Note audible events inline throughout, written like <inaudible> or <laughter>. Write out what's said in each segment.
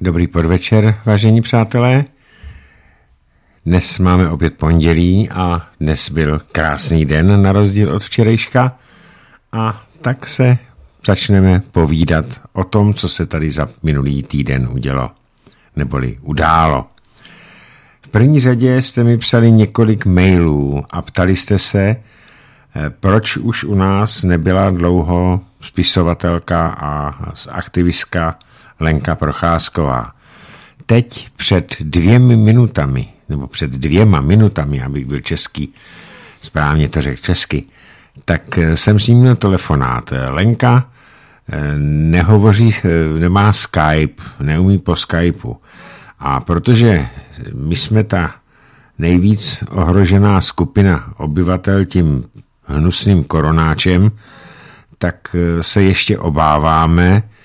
Dobrý podvečer, vážení přátelé. Dnes máme opět pondělí a dnes byl krásný den na rozdíl od včerejška a tak se začneme povídat o tom, co se tady za minulý týden udělo, neboli událo. V první řadě jste mi psali několik mailů a ptali jste se, eh, proč už u nás nebyla dlouho spisovatelka a aktivistka Lenka Procházková. Teď před dvěmi minutami, nebo před dvěma minutami, abych byl český, správně to řekl česky, tak jsem s ním měl telefonát. Lenka eh, nehovoří, eh, nemá Skype, neumí po Skypeu. A protože my jsme ta nejvíc ohrožená skupina obyvatel tím hnusným koronáčem, tak eh, se ještě obáváme, Eh,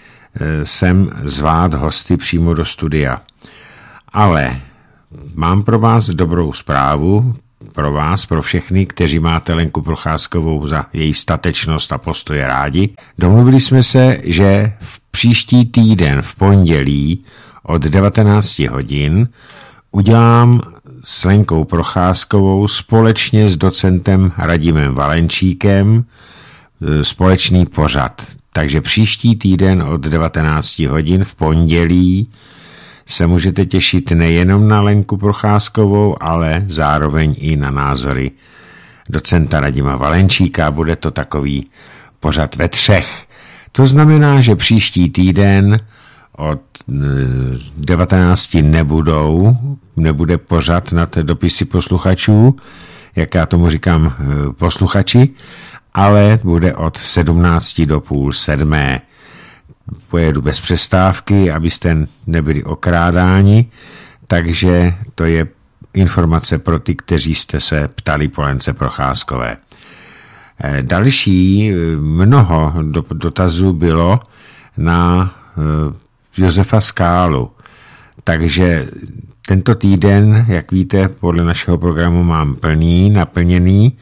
sem zvát hosty přímo do studia. Ale mám pro vás dobrou zprávu, pro vás, pro všechny, kteří máte Lenku Procházkovou za její statečnost a postoje rádi. Domluvili jsme se, že v příští týden v pondělí od 19 hodin udělám s Lenkou Procházkovou společně s docentem Radimem Valenčíkem eh, společný pořad. Takže příští týden od 19 hodin v pondělí se můžete těšit nejenom na Lenku Procházkovou, ale zároveň i na názory docenta Radima Valenčíka. Bude to takový pořad ve třech. To znamená, že příští týden od 19 eh, nebudou, nebude pořad na té dopisy posluchačů, jak já tomu říkám eh, posluchači, ale bude od 17 do půl sedmé. Pojedu bez přestávky, abyste nebyli okrádáni, takže to je informace pro ty, kteří jste se ptali po Lence Procházkové. Eh, další eh, mnoho dotazů bylo na eh, Josefa Skálu. Takže tento týden, jak víte, podle našeho programu mám plný, naplněný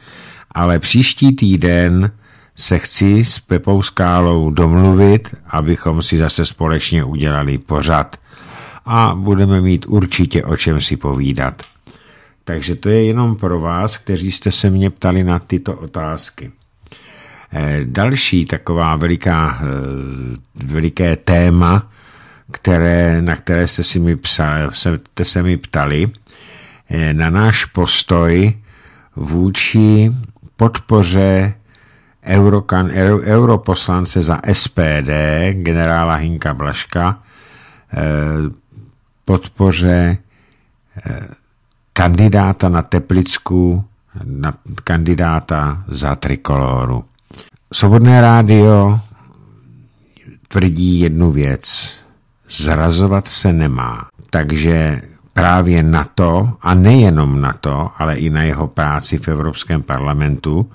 ale příští týden se chci s Pepou Skálou domluvit, abychom si zase společně udělali pořad a budeme mít určitě o čem si povídat. Takže to je jenom pro vás, kteří jste se mě ptali na tyto otázky. Eh, další taková veliká, eh, veliké téma, které, na které jste, si mi psali, jste se mi ptali, eh, na náš postoj vůči podpoře eurokan, europoslance za SPD, generála Hinka Blaška, eh, podpoře eh, kandidáta na Teplicku, na kandidáta za trikoloru. Svobodné rádio tvrdí jednu věc. Zrazovat se nemá. Takže právě na to, a nejenom na to, ale i na jeho práci v Evropském parlamentu,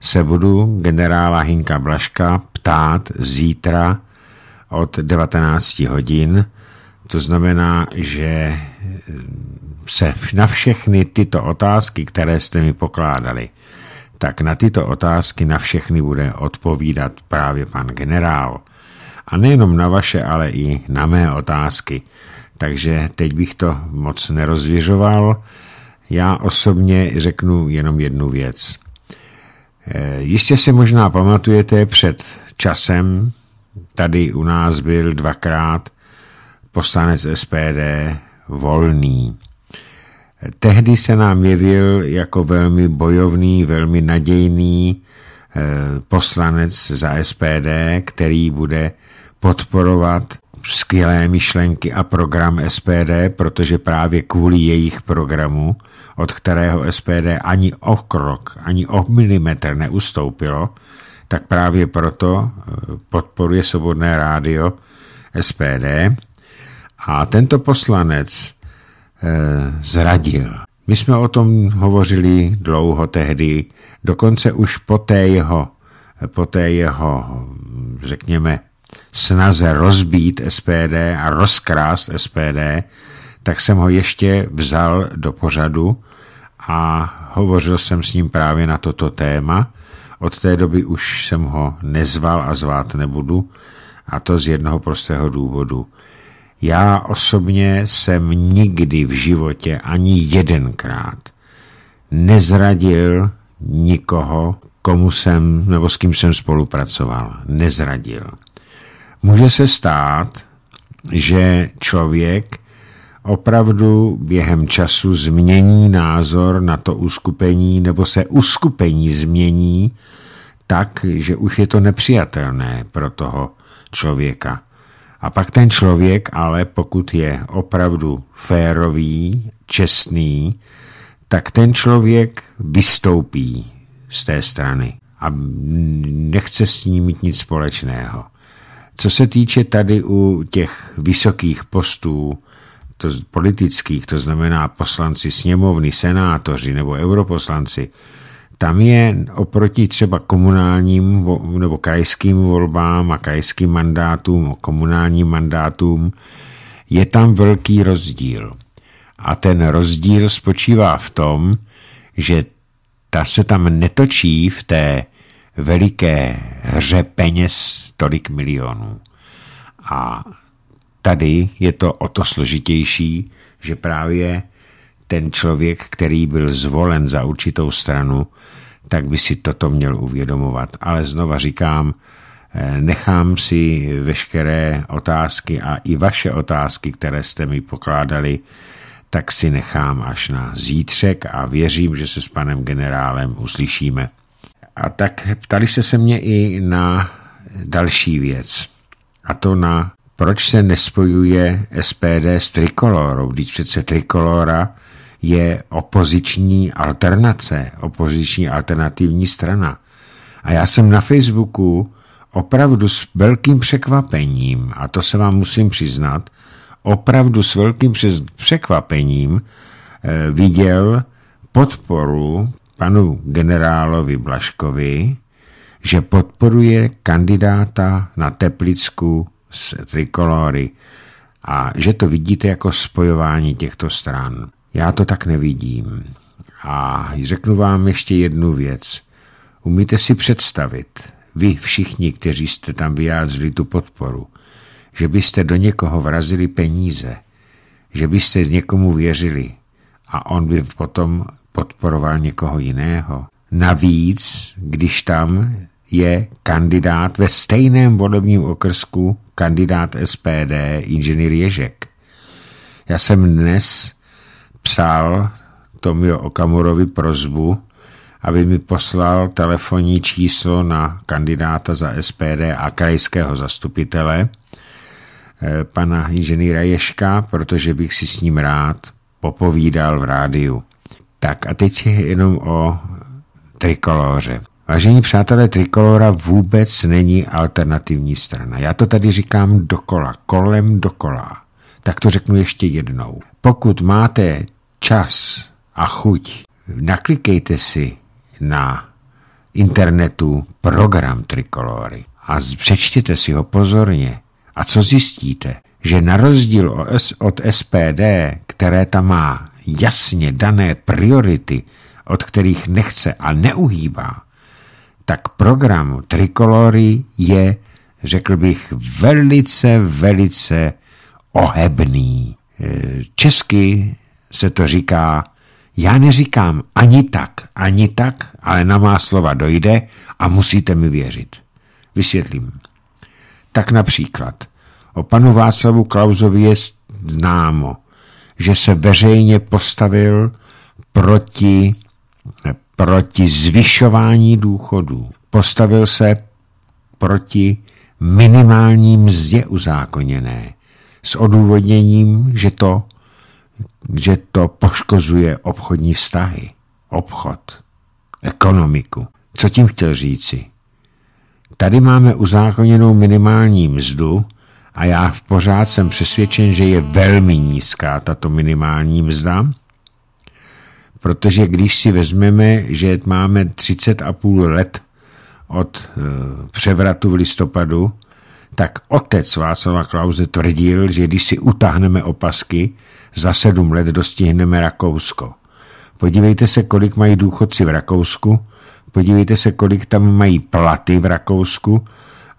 se budu generála Hinka Blaška ptát zítra od 19 hodin. To znamená, že se na všechny tyto otázky, které jste mi pokládali, tak na tyto otázky na všechny bude odpovídat právě pan generál. A nejenom na vaše, ale i na mé otázky. Takže teď bych to moc nerozvěřoval. Já osobně řeknu jenom jednu věc. Eh, jistě si možná pamatujete, před časem tady u nás byl dvakrát poslanec SPD volný. Tehdy se nám jevil jako velmi bojovný, velmi nadějný eh, poslanec za SPD, který bude podporovat skvělé myšlenky a program SPD, protože právě kvůli jejich programu, od kterého SPD ani o krok, ani o milimetr neustoupilo, tak právě proto eh, podporuje Svobodné rádio SPD. A tento poslanec eh, zradil. My jsme o tom hovořili dlouho tehdy, dokonce už po té jeho, po té jeho řekněme, snaze rozbít SPD a rozkrást SPD, tak jsem ho ještě vzal do pořadu a hovořil jsem s ním právě na toto téma. Od té doby už jsem ho nezval a zvát nebudu, a to z jednoho prostého důvodu. Já osobně jsem nikdy v životě ani jedenkrát nezradil nikoho, komu jsem nebo s kým jsem spolupracoval. Nezradil. Může se stát, že člověk opravdu během času změní názor na to uskupení nebo se uskupení změní tak, že už je to nepřijatelné pro toho člověka. A pak ten člověk, ale pokud je opravdu férový, čestný, tak ten člověk vystoupí z té strany a nechce s ním mít nic společného. Co se týče tady u těch vysokých postů, to politických, to znamená poslanci sněmovny, senátoři nebo europoslanci, tam je oproti třeba komunálním nebo krajským volbám a krajským mandátům, komunálním mandátům, je tam velký rozdíl. A ten rozdíl spočívá v tom, že ta se tam netočí v té veliké hře peněz tolik milionů. A tady je to o to složitější, že právě ten člověk, který byl zvolen za určitou stranu, tak by si toto měl uvědomovat. Ale znova říkám, eh, nechám si veškeré otázky a i vaše otázky, které jste mi pokládali, tak si nechám až na zítřek a věřím, že se s panem generálem uslyšíme. A tak ptali se se mě i na další věc. A to na proč se nespojuje SPD s Trikolorou, když přece Trikolora je opoziční alternace, opoziční alternativní strana. A já jsem na Facebooku opravdu s velkým překvapením, a to se vám musím přiznat, opravdu s velkým překvapením eh, viděl podporu panu generálovi Blaškovi, že podporuje kandidáta na Teplicku z trikolory a že to vidíte jako spojování těchto stran. Já to tak nevidím. A řeknu vám ještě jednu věc. Umíte si představit, vy všichni, kteří jste tam vyjádřili tu podporu, že byste do někoho vrazili peníze, že byste někomu věřili a on by potom podporoval někoho jiného. Navíc, když tam je kandidát ve stejném volebním okrsku, kandidát SPD, inženýr Ježek. Já jsem dnes psal Tomio Okamurovi prozbu, aby mi poslal telefonní číslo na kandidáta za SPD a krajského zastupitele, eh, pana inženýra Ješka, protože bych si s ním rád popovídal v rádiu. Tak a teď jenom o trikoloře. Vážení přátelé, Trikolora vůbec není alternativní strana. Já to tady říkám dokola, kolem dokola. Tak to řeknu ještě jednou. Pokud máte čas a chuť, naklikejte si na internetu program Trikolory a přečtěte si ho pozorně. A co zjistíte? Že na rozdíl od SPD, které tam má jasně dané priority, od kterých nechce a neuhýbá, tak program Trikolory je, řekl bych, velice, velice ohebný. E, česky se to říká, já neříkám ani tak, ani tak, ale na má slova dojde a musíte mi věřit. Vysvětlím. Tak například o panu Václavu Klauzovi je známo, že se veřejně postavil proti proti zvyšování důchodů. Postavil se proti minimální mzdě uzákoněné s odůvodněním, že to, že to poškozuje obchodní vztahy, obchod, ekonomiku. Co tím chtěl říci? Tady máme uzákoněnou minimální mzdu a já v pořád jsem přesvědčen, že je velmi nízká tato minimální mzda, protože když si vezmeme, že máme 30,5 let od e, převratu v listopadu, tak otec Václava Klauze tvrdil, že když si utáhneme opasky, za sedm let dostihneme Rakousko. Podívejte se, kolik mají důchodci v Rakousku, podívejte se, kolik tam mají platy v Rakousku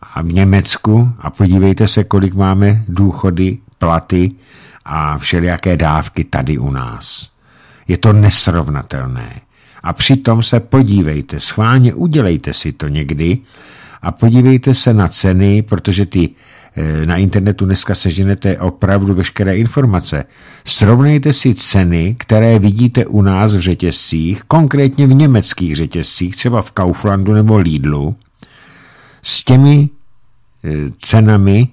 a v Německu a podívejte se, kolik máme důchody platy a všelijaké dávky tady u nás. Je to nesrovnatelné. A přitom se podívejte, schválně udělejte si to někdy a podívejte se na ceny, protože ty eh, na internetu dneska seženete opravdu veškeré informace. Srovnejte si ceny, které vidíte u nás v řetězcích, konkrétně v německých řetězcích, třeba v Kauflandu nebo Lidlu, s těmi eh, cenami,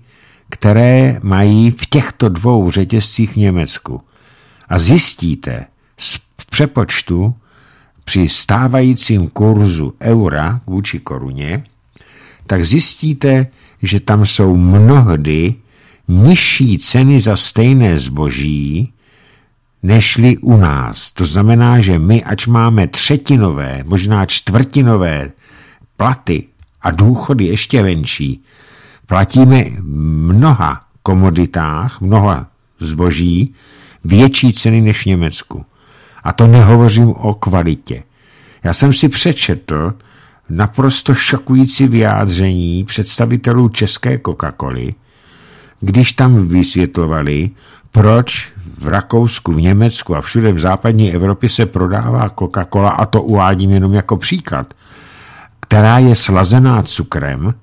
které mají v těchto dvou řetězcích v Německu. A zjistíte z přepočtu při stávajícím kurzu eura vůči koruně, tak zjistíte, že tam jsou mnohdy nižší ceny za stejné zboží, nežli u nás. To znamená, že my, ač máme třetinové, možná čtvrtinové platy a důchody ještě menší, platíme mnoha komoditách, mnoha zboží větší ceny než v Německu. A to nehovořím o kvalitě. Já jsem si přečetl naprosto šokující vyjádření představitelů české Coca-Coly, když tam vysvětlovali, proč v Rakousku, v Německu a všude v západní Evropě se prodává Coca-Cola, a to uvádím jenom jako příklad, která je slazená cukrem,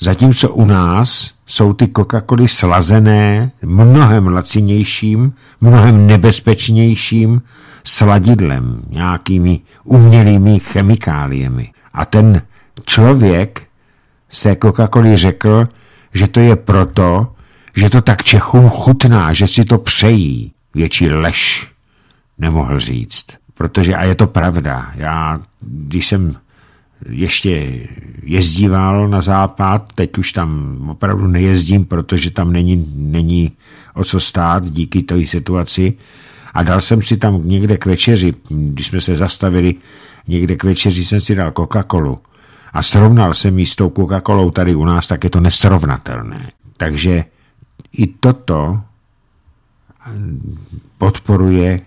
zatímco u nás jsou ty Coca-Coly slazené mnohem lacinějším, mnohem nebezpečnějším sladidlem, nějakými umělými chemikáliemi. A ten člověk se Coca-Coli řekl, že to je proto, že to tak Čechům chutná, že si to přejí. Větší lež nemohl říct. Protože, a je to pravda, já, když jsem ještě jezdíval na západ, teď už tam opravdu nejezdím, protože tam není, není o co stát díky té situaci. A dal jsem si tam někde k večeři, když jsme se zastavili, někde k večeři jsem si dal Coca-Colu a srovnal jsem ji s tou Coca-Colou tady u nás, tak je to nesrovnatelné. Takže i toto podporuje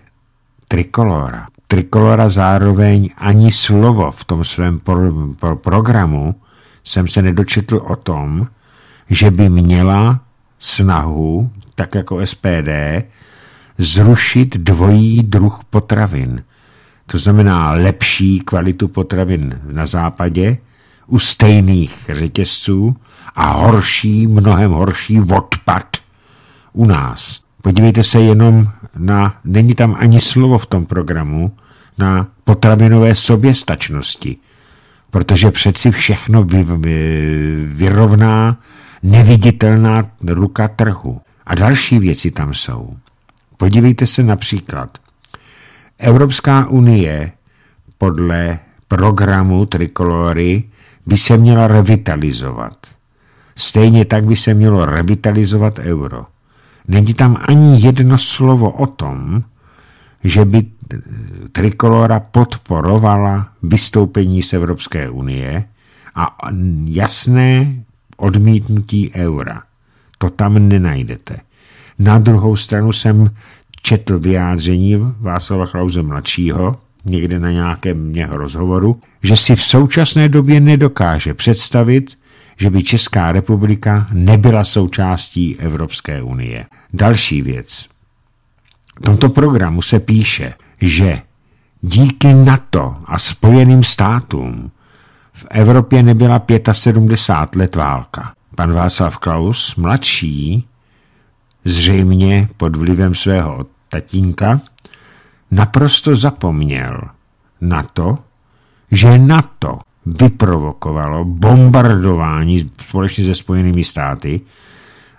Trikolora. Trikolora zároveň ani slovo v tom svém pro, pro programu jsem se nedočetl o tom, že by měla snahu, tak jako SPD, zrušit dvojí druh potravin. To znamená lepší kvalitu potravin na západě u stejných řetězců a horší, mnohem horší odpad u nás. Podívejte se jenom na, není tam ani slovo v tom programu, na potravinové soběstačnosti, protože přeci všechno vy, vy, vyrovná neviditelná ruka trhu. A další věci tam jsou. Podívejte se například. Evropská unie podle programu Trikolory by se měla revitalizovat. Stejně tak by se mělo revitalizovat euro. Není tam ani jedno slovo o tom, že by Trikolora podporovala vystoupení z Evropské unie a jasné odmítnutí eura. To tam nenajdete. Na druhou stranu jsem četl vyjádření Václava Klauze mladšího, někde na nějakém jeho rozhovoru, že si v současné době nedokáže představit, že by Česká republika nebyla součástí Evropské unie. Další věc. V tomto programu se píše, že díky NATO a Spojeným státům v Evropě nebyla 75 let válka. Pan Václav Klaus, mladší, zřejmě pod vlivem svého tatínka, naprosto zapomněl na to, že NATO vyprovokovalo bombardování společně se Spojenými státy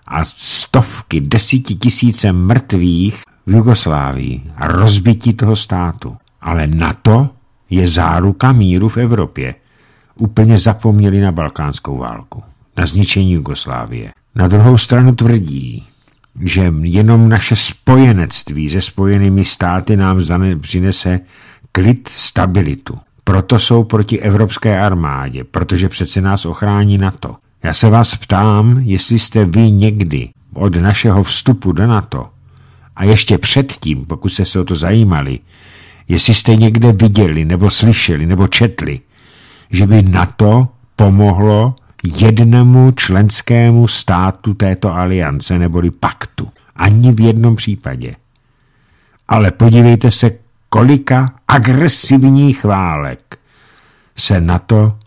a stovky, desítitisíce mrtvých v Jugoslávii a rozbití toho státu. Ale NATO je záruka míru v Evropě. Úplně zapomněli na balkánskou válku, na zničení Jugoslávie. Na druhou stranu tvrdí, že jenom naše spojenectví se spojenými státy nám přinese klid, stabilitu. Proto jsou proti evropské armádě, protože přece nás ochrání NATO. Já se vás ptám, jestli jste vy někdy od našeho vstupu do NATO a ještě předtím, pokud jste se o to zajímali, jestli jste někde viděli, nebo slyšeli, nebo četli, že by NATO pomohlo jednomu členskému státu této aliance neboli paktu. Ani v jednom případě. Ale podívejte se, kolika agresivních válek se na to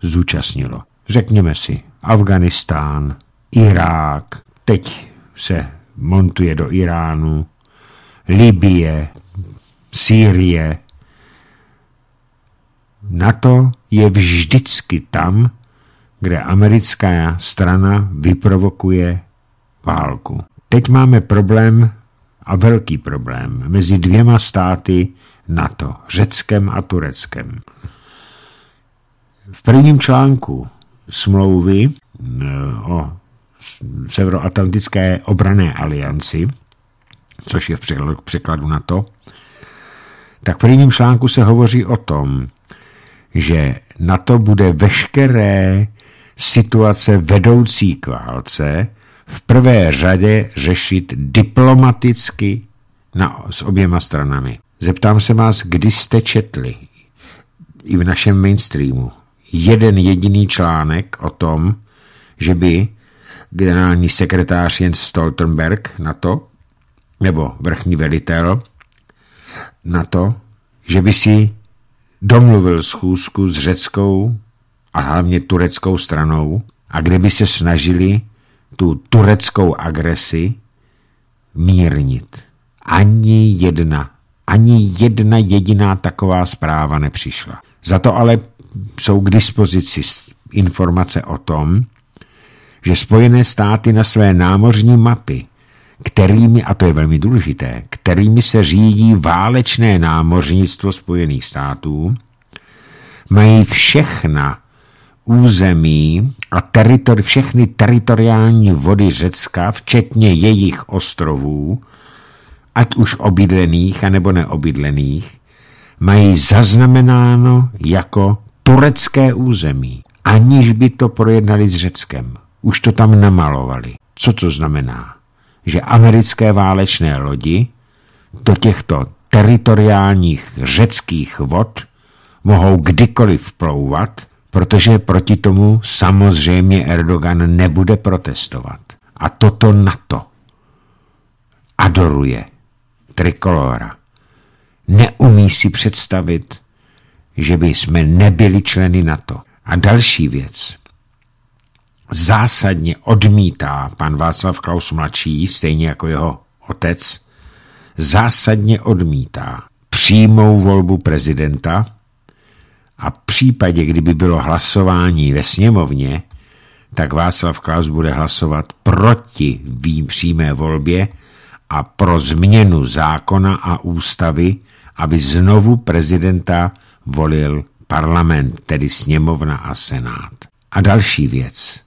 zúčastnilo. Řekněme si, Afganistán, Irák, teď se montuje do Iránu, Libie, Sýrie. NATO je vždycky tam, kde americká strana vyprovokuje válku. Teď máme problém a velký problém mezi dvěma státy NATO, Řeckem a Tureckem. V prvním článku smlouvy eh, o Severoatlantické obrané alianci, což je v překladu na to, tak v prvním článku se hovoří o tom, že na to bude veškeré situace vedoucí k válce v prvé řadě řešit diplomaticky na, s oběma stranami. Zeptám se vás, kdy jste četli i v našem mainstreamu jeden jediný článek o tom, že by generální sekretář Jens Stoltenberg na to, nebo vrchní velitel na to, že by si domluvil schůzku s řeckou a hlavně tureckou stranou a kde by se snažili tu tureckou agresi mírnit. Ani jedna, ani jedna jediná taková zpráva nepřišla. Za to ale jsou k dispozici informace o tom, že Spojené státy na své námořní mapy, kterými, a to je velmi důležité, kterými se řídí válečné námořnictvo Spojených států, mají všechna území a teritori, všechny teritoriální vody Řecka, včetně jejich ostrovů, ať už obydlených anebo neobydlených, mají zaznamenáno jako turecké území, aniž by to projednali s Řeckem. Už to tam namalovali. Co to znamená? Že americké válečné lodi do těchto teritoriálních řeckých vod mohou kdykoliv plouvat, protože proti tomu samozřejmě Erdogan nebude protestovat. A toto NATO adoruje trikolora. Neumí si představit, že by jsme nebyli členy NATO. A další věc. Zásadně odmítá pan Václav Klaus mladší, stejně jako jeho otec, zásadně odmítá přímou volbu prezidenta a v případě, kdyby bylo hlasování ve sněmovně, tak Václav Klaus bude hlasovat proti vým přímé volbě a pro změnu zákona a ústavy, aby znovu prezidenta volil parlament, tedy sněmovna a senát. A další věc.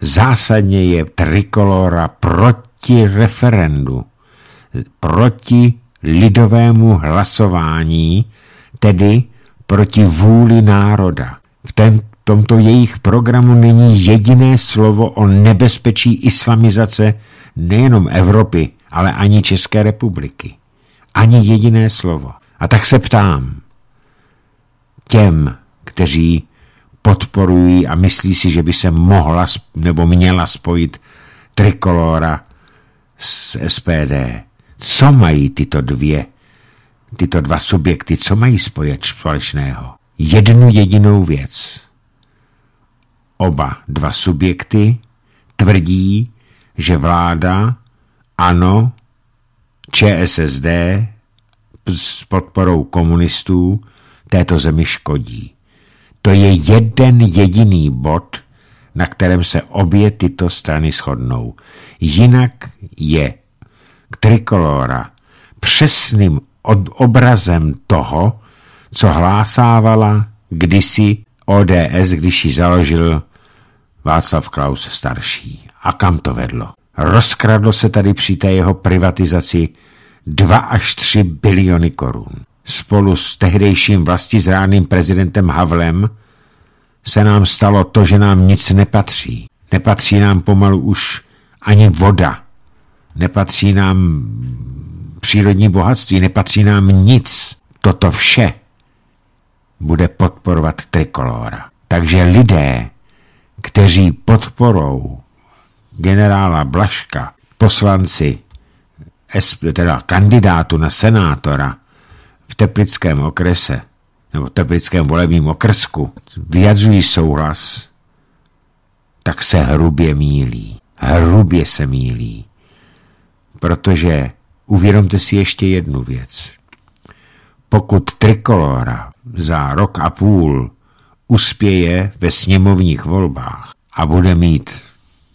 Zásadně je trikolora proti referendu, proti lidovému hlasování, tedy proti vůli národa. V ten, tomto jejich programu není jediné slovo o nebezpečí islamizace nejenom Evropy, ale ani České republiky. Ani jediné slovo. A tak se ptám, těm, kteří podporují a myslí si, že by se mohla nebo měla spojit trikolora s SPD. Co mají tyto dvě, tyto dva subjekty, co mají spojit společného? Jednu jedinou věc. Oba dva subjekty tvrdí, že vláda, ano, ČSSD s podporou komunistů této zemi škodí. To je jeden jediný bod, na kterém se obě tyto strany shodnou. Jinak je trikolora přesným obrazem toho, co hlásávala kdysi ODS, když ji založil Václav Klaus starší. A kam to vedlo? Rozkradlo se tady při té jeho privatizaci 2 až 3 biliony korun spolu s tehdejším vlastizráným prezidentem Havlem se nám stalo to, že nám nic nepatří. Nepatří nám pomalu už ani voda. Nepatří nám přírodní bohatství, nepatří nám nic. Toto vše bude podporovat trikolora. Takže lidé, kteří podporou generála Blaška, poslanci, teda kandidátu na senátora v Teplickém okrese, nebo v Teplickém volebním okrsku, vyjadřují souhlas, tak se hrubě mílí. Hrubě se mílí. Protože uvědomte si ještě jednu věc. Pokud Trikolora za rok a půl uspěje ve sněmovních volbách a bude mít,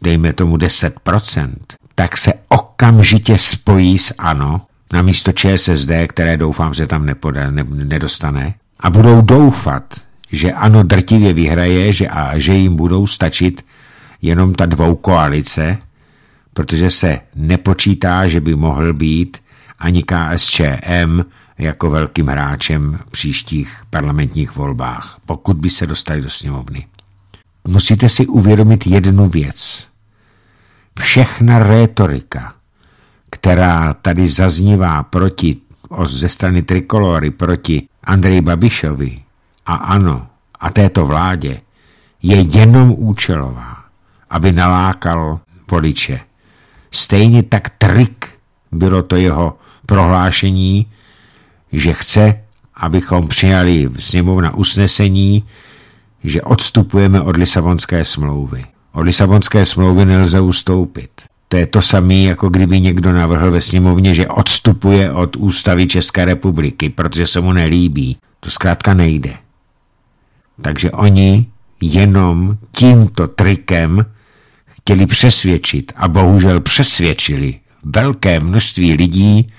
dejme tomu 10%, tak se okamžitě spojí s ANO na místo ČSSD, které doufám, že tam nepodá, ne, nedostane, a budou doufat, že ANO drtivě vyhraje že, a že jim budou stačit jenom ta dvou koalice, protože se nepočítá, že by mohl být ani KSČM jako velkým hráčem v příštích parlamentních volbách, pokud by se dostali do sněmovny. Musíte si uvědomit jednu věc. Všechna rétorika, která tady zaznívá proti, ze strany Trikolory proti Andreji Babišovi a ano, a této vládě, je jenom účelová, aby nalákal voliče. Stejně tak trik bylo to jeho prohlášení, že chce, abychom přijali sněmovna usnesení, že odstupujeme od Lisabonské smlouvy. Od Lisabonské smlouvy nelze ustoupit. To je to samé, jako kdyby někdo navrhl ve sněmovně, že odstupuje od ústavy České republiky, protože se mu nelíbí. To zkrátka nejde. Takže oni jenom tímto trikem chtěli přesvědčit a bohužel přesvědčili velké množství lidí,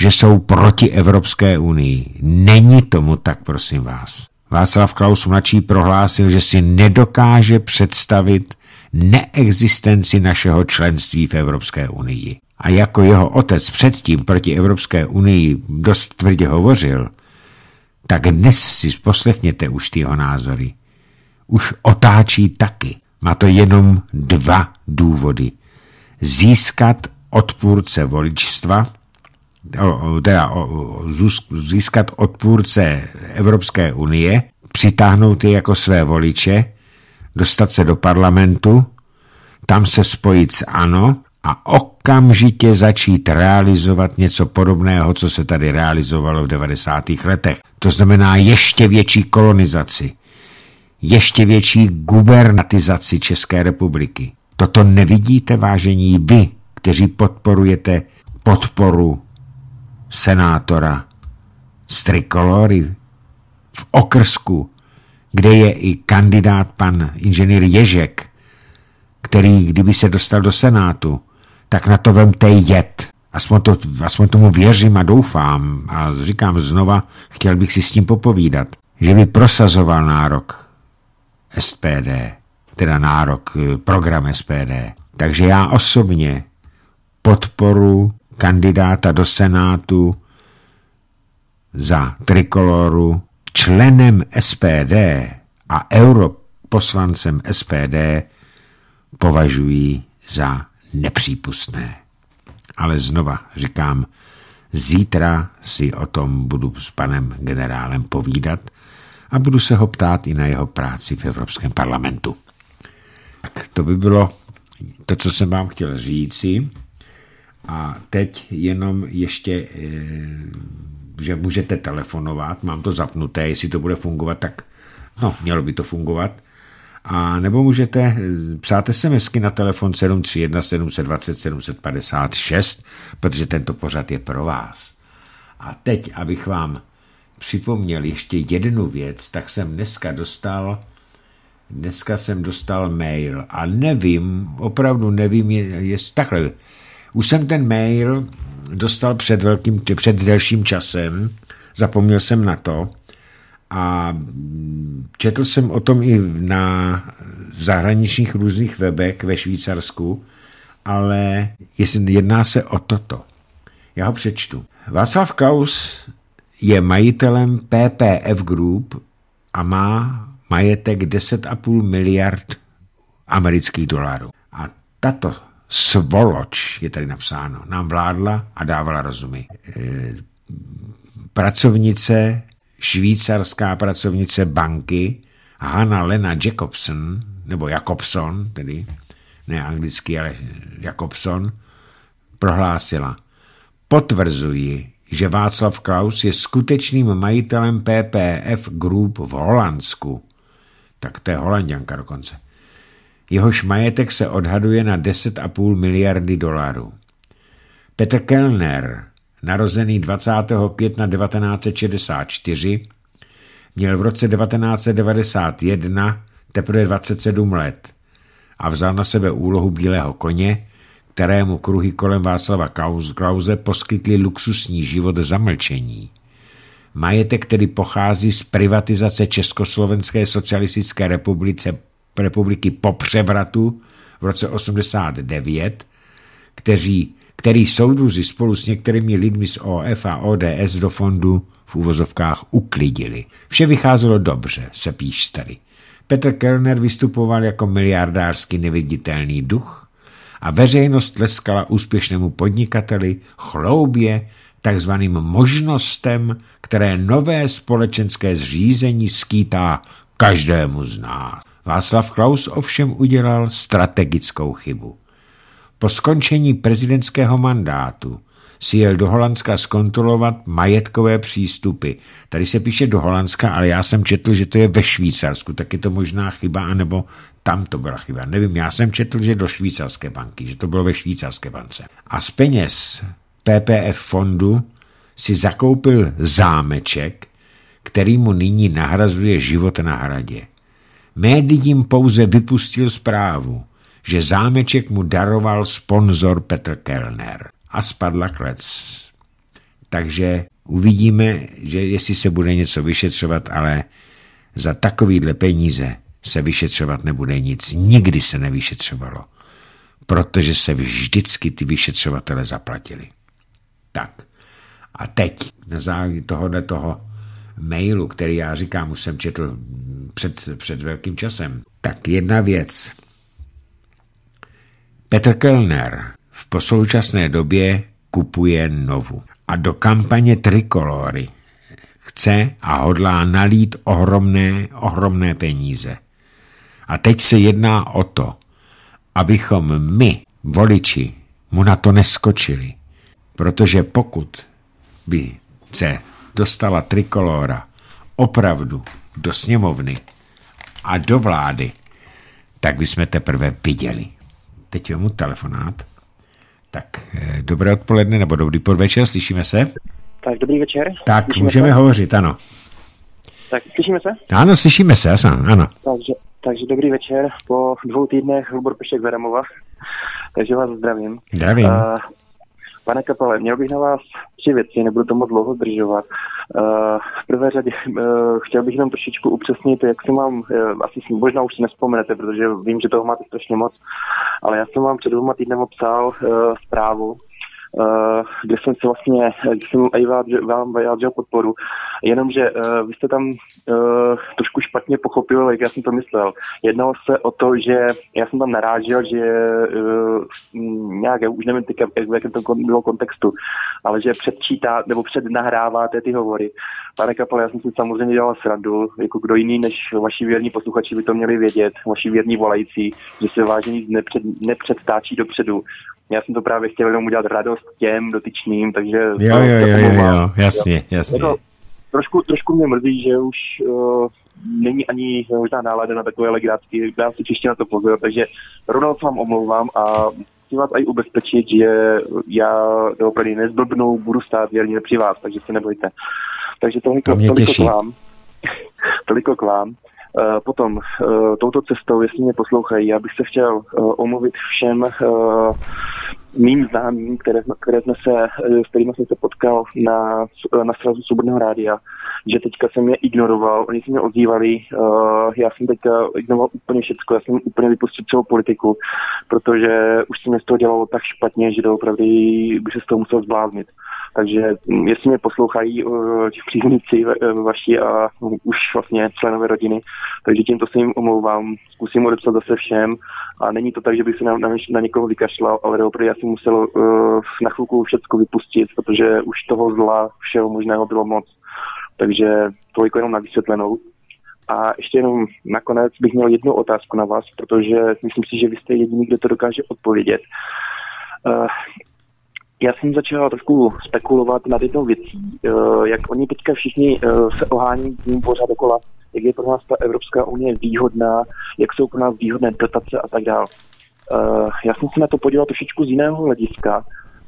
že jsou proti Evropské unii. Není tomu tak, prosím vás. Václav Klaus mladší prohlásil, že si nedokáže představit neexistenci našeho členství v Evropské unii. A jako jeho otec předtím proti Evropské unii dost tvrdě hovořil, tak dnes si poslechněte už ty jeho názory. Už otáčí taky. Má to jenom dva důvody. Získat odpůrce voličstva, teda získat odpůrce Evropské unie, přitáhnout je jako své voliče, dostat se do parlamentu, tam se spojit s ANO a okamžitě začít realizovat něco podobného, co se tady realizovalo v 90. letech. To znamená ještě větší kolonizaci, ještě větší gubernatizaci České republiky. Toto nevidíte, vážení, vy, kteří podporujete podporu senátora z Trikolory v okrsku, kde je i kandidát pan inženýr Ježek, který, kdyby se dostal do Senátu, tak na to vemte jed. Aspoň, to, aspoň tomu věřím a doufám a říkám znova, chtěl bych si s tím popovídat, že by prosazoval nárok SPD, teda nárok, eh, program SPD. Takže já osobně podporu kandidáta do Senátu za trikoloru členem SPD a europoslancem SPD považují za nepřípustné. Ale znova říkám, zítra si o tom budu s panem generálem povídat a budu se ho ptát i na jeho práci v Evropském parlamentu. Tak to by bylo to, co jsem vám chtěl říci. A teď jenom ještě, eh, že můžete telefonovat, mám to zapnuté, jestli to bude fungovat, tak no, mělo by to fungovat. A nebo můžete eh, psát SMSky na telefon 731 720 756, protože tento pořad je pro vás. A teď, abych vám připomněl ještě jednu věc, tak jsem dneska dostal dneska jsem dostal mail a nevím, opravdu nevím, jestli takhle, už jsem ten mail dostal před, velkým, před delším časem, zapomněl jsem na to a četl jsem o tom i na zahraničních různých webech ve Švýcarsku, ale jestli jedná se o toto. Já ho přečtu. Václav Klaus je majitelem PPF Group a má majetek 10,5 miliard amerických dolarů. A tato svoloč, je tady napsáno, nám vládla a dávala rozumy. E, pracovnice, švýcarská pracovnice banky Hanna Lena Jacobson, nebo Jacobson, tedy ne anglicky, ale Jacobson, prohlásila, potvrzuji, že Václav Klaus je skutečným majitelem PPF Group v Holandsku. Tak to je holanděnka dokonce. Jehož majetek se odhaduje na 10,5 miliardy dolarů. Petr Kellner, narozený 20. května 1964, měl v roce 1991 teprve 27 let a vzal na sebe úlohu bílého koně, kterému kruhy kolem Václava Klauze poskytly luxusní život zamlčení. Majetek, který pochází z privatizace Československé socialistické republice, republiky po převratu v roce 89, kteří, který soudruzi spolu s některými lidmi z OF a ODS do fondu v úvozovkách uklidili. Vše vycházelo dobře, se píš tady. Petr Kellner vystupoval jako miliardářský neviditelný duch a veřejnost tleskala úspěšnému podnikateli chloubě takzvaným možnostem, které nové společenské zřízení skýtá každému z nás. Václav Klaus ovšem udělal strategickou chybu. Po skončení prezidentského mandátu si jel do Holandska zkontrolovat majetkové přístupy. Tady se píše do Holandska, ale já jsem četl, že to je ve Švýcarsku, tak je to možná chyba, anebo tam to byla chyba. Nevím, já jsem četl, že do švýcarské banky, že to bylo ve švýcarské bance. A z peněz PPF fondu si zakoupil zámeček, který mu nyní nahrazuje život na hradě. Médiím pouze vypustil zprávu, že zámeček mu daroval sponzor Petr Kellner a spadla klec. Takže uvidíme, že jestli se bude něco vyšetřovat, ale za takovýhle peníze se vyšetřovat nebude nic. Nikdy se nevyšetřovalo, protože se vždycky ty vyšetřovatele zaplatili. Tak. A teď, na základě tohohle toho mailu, který já říkám, už jsem četl před, před velkým časem, tak jedna věc. Petr Kellner v posoučasné době kupuje novu a do kampaně Trikolory chce a hodlá nalít ohromné, ohromné peníze. A teď se jedná o to, abychom my, voliči, mu na to neskočili. Protože pokud by se dostala trikolora opravdu do sněmovny a do vlády, tak bychom teprve viděli. Teď mu telefonát. Tak, eh, dobré odpoledne nebo dobrý podvečer, slyšíme se? Tak, dobrý večer. Tak, slyšíme můžeme se? hovořit, ano. Tak, slyšíme se? Ano, slyšíme se, ano. Takže, takže dobrý večer po dvou týdnech Lubor Pešek Veramova. Takže vás zdravím. Zdravím. Uh, Pane Kapele, měl bych na vás tři věci, nebudu to moc dlouho zdržovat. Uh, v prvé řadě uh, chtěl bych jenom trošičku upřesnit, jak si mám, uh, asi si možná už si nespomenete, protože vím, že toho máte strašně moc, ale já jsem vám před dvěma týdnem obsal uh, zprávu, kde jsem si vlastně, kde jsem i vám vyjádřil podporu, jenomže uh, vy jste tam uh, trošku špatně pochopil, jak já jsem to myslel. Jednalo se o to, že já jsem tam narážel, že nějak, už nevím teď, v jakém to bylo kontextu, ale že předčítá, nebo přednahráváte ty hovory. Pane Kapale, já jsem si samozřejmě dělal srandu, jako kdo jiný než vaši věrní posluchači by to měli vědět, vaši věrní volající, že se vážení nepřed, nepředstáčí dopředu já jsem to právě chtěl jenom udělat radost těm dotyčným, takže... Jo, jo, jo, jo, jo, jasně, jasně. Jako, trošku, trošku mě mrzí, že už uh, není ani možná nálada na takové legrátky, dám si příště na to pozor, takže rovnou se vám omlouvám a chci vás i ubezpečit, že já opravdu nezblbnu, budu stát věrně při vás, takže se nebojte. Takže toliko, to <laughs> toliko k vám. toliko k vám. Uh, potom uh, touto cestou, jestli mě poslouchají, já bych se chtěl uh, omluvit všem mým známým, které, které jsme se, s kterými jsem se potkal na, na srazu Svobodného rádia, že teďka jsem je ignoroval, oni se mě ozývali, uh, já jsem teďka ignoroval úplně všechno, já jsem úplně vypustil celou politiku, protože už se mě z toho dělalo tak špatně, že opravdu bych se z toho musel zbláznit. Takže hm, jestli mě poslouchají uh, příznivci uh, vaši a uh, už vlastně členové rodiny, takže tímto se jim omlouvám, zkusím odepsat zase všem a není to tak, že bych se na, na, na někoho vykašlal, ale opravdu já jsem musel uh, na chvilku všechno vypustit, protože už toho zla všeho možného bylo moc. Takže toliko jenom na vysvětlenou. A ještě jenom nakonec bych měl jednu otázku na vás, protože myslím si, že vy jste jediný, kdo to dokáže odpovědět. Uh, já jsem začal trošku spekulovat nad jednou věcí, uh, jak oni teďka všichni uh, se ohání tím pořád dokola, jak je pro nás ta Evropská unie výhodná, jak jsou pro nás výhodné dotace a tak dále. Já jsem se na to podíval trošičku z jiného hlediska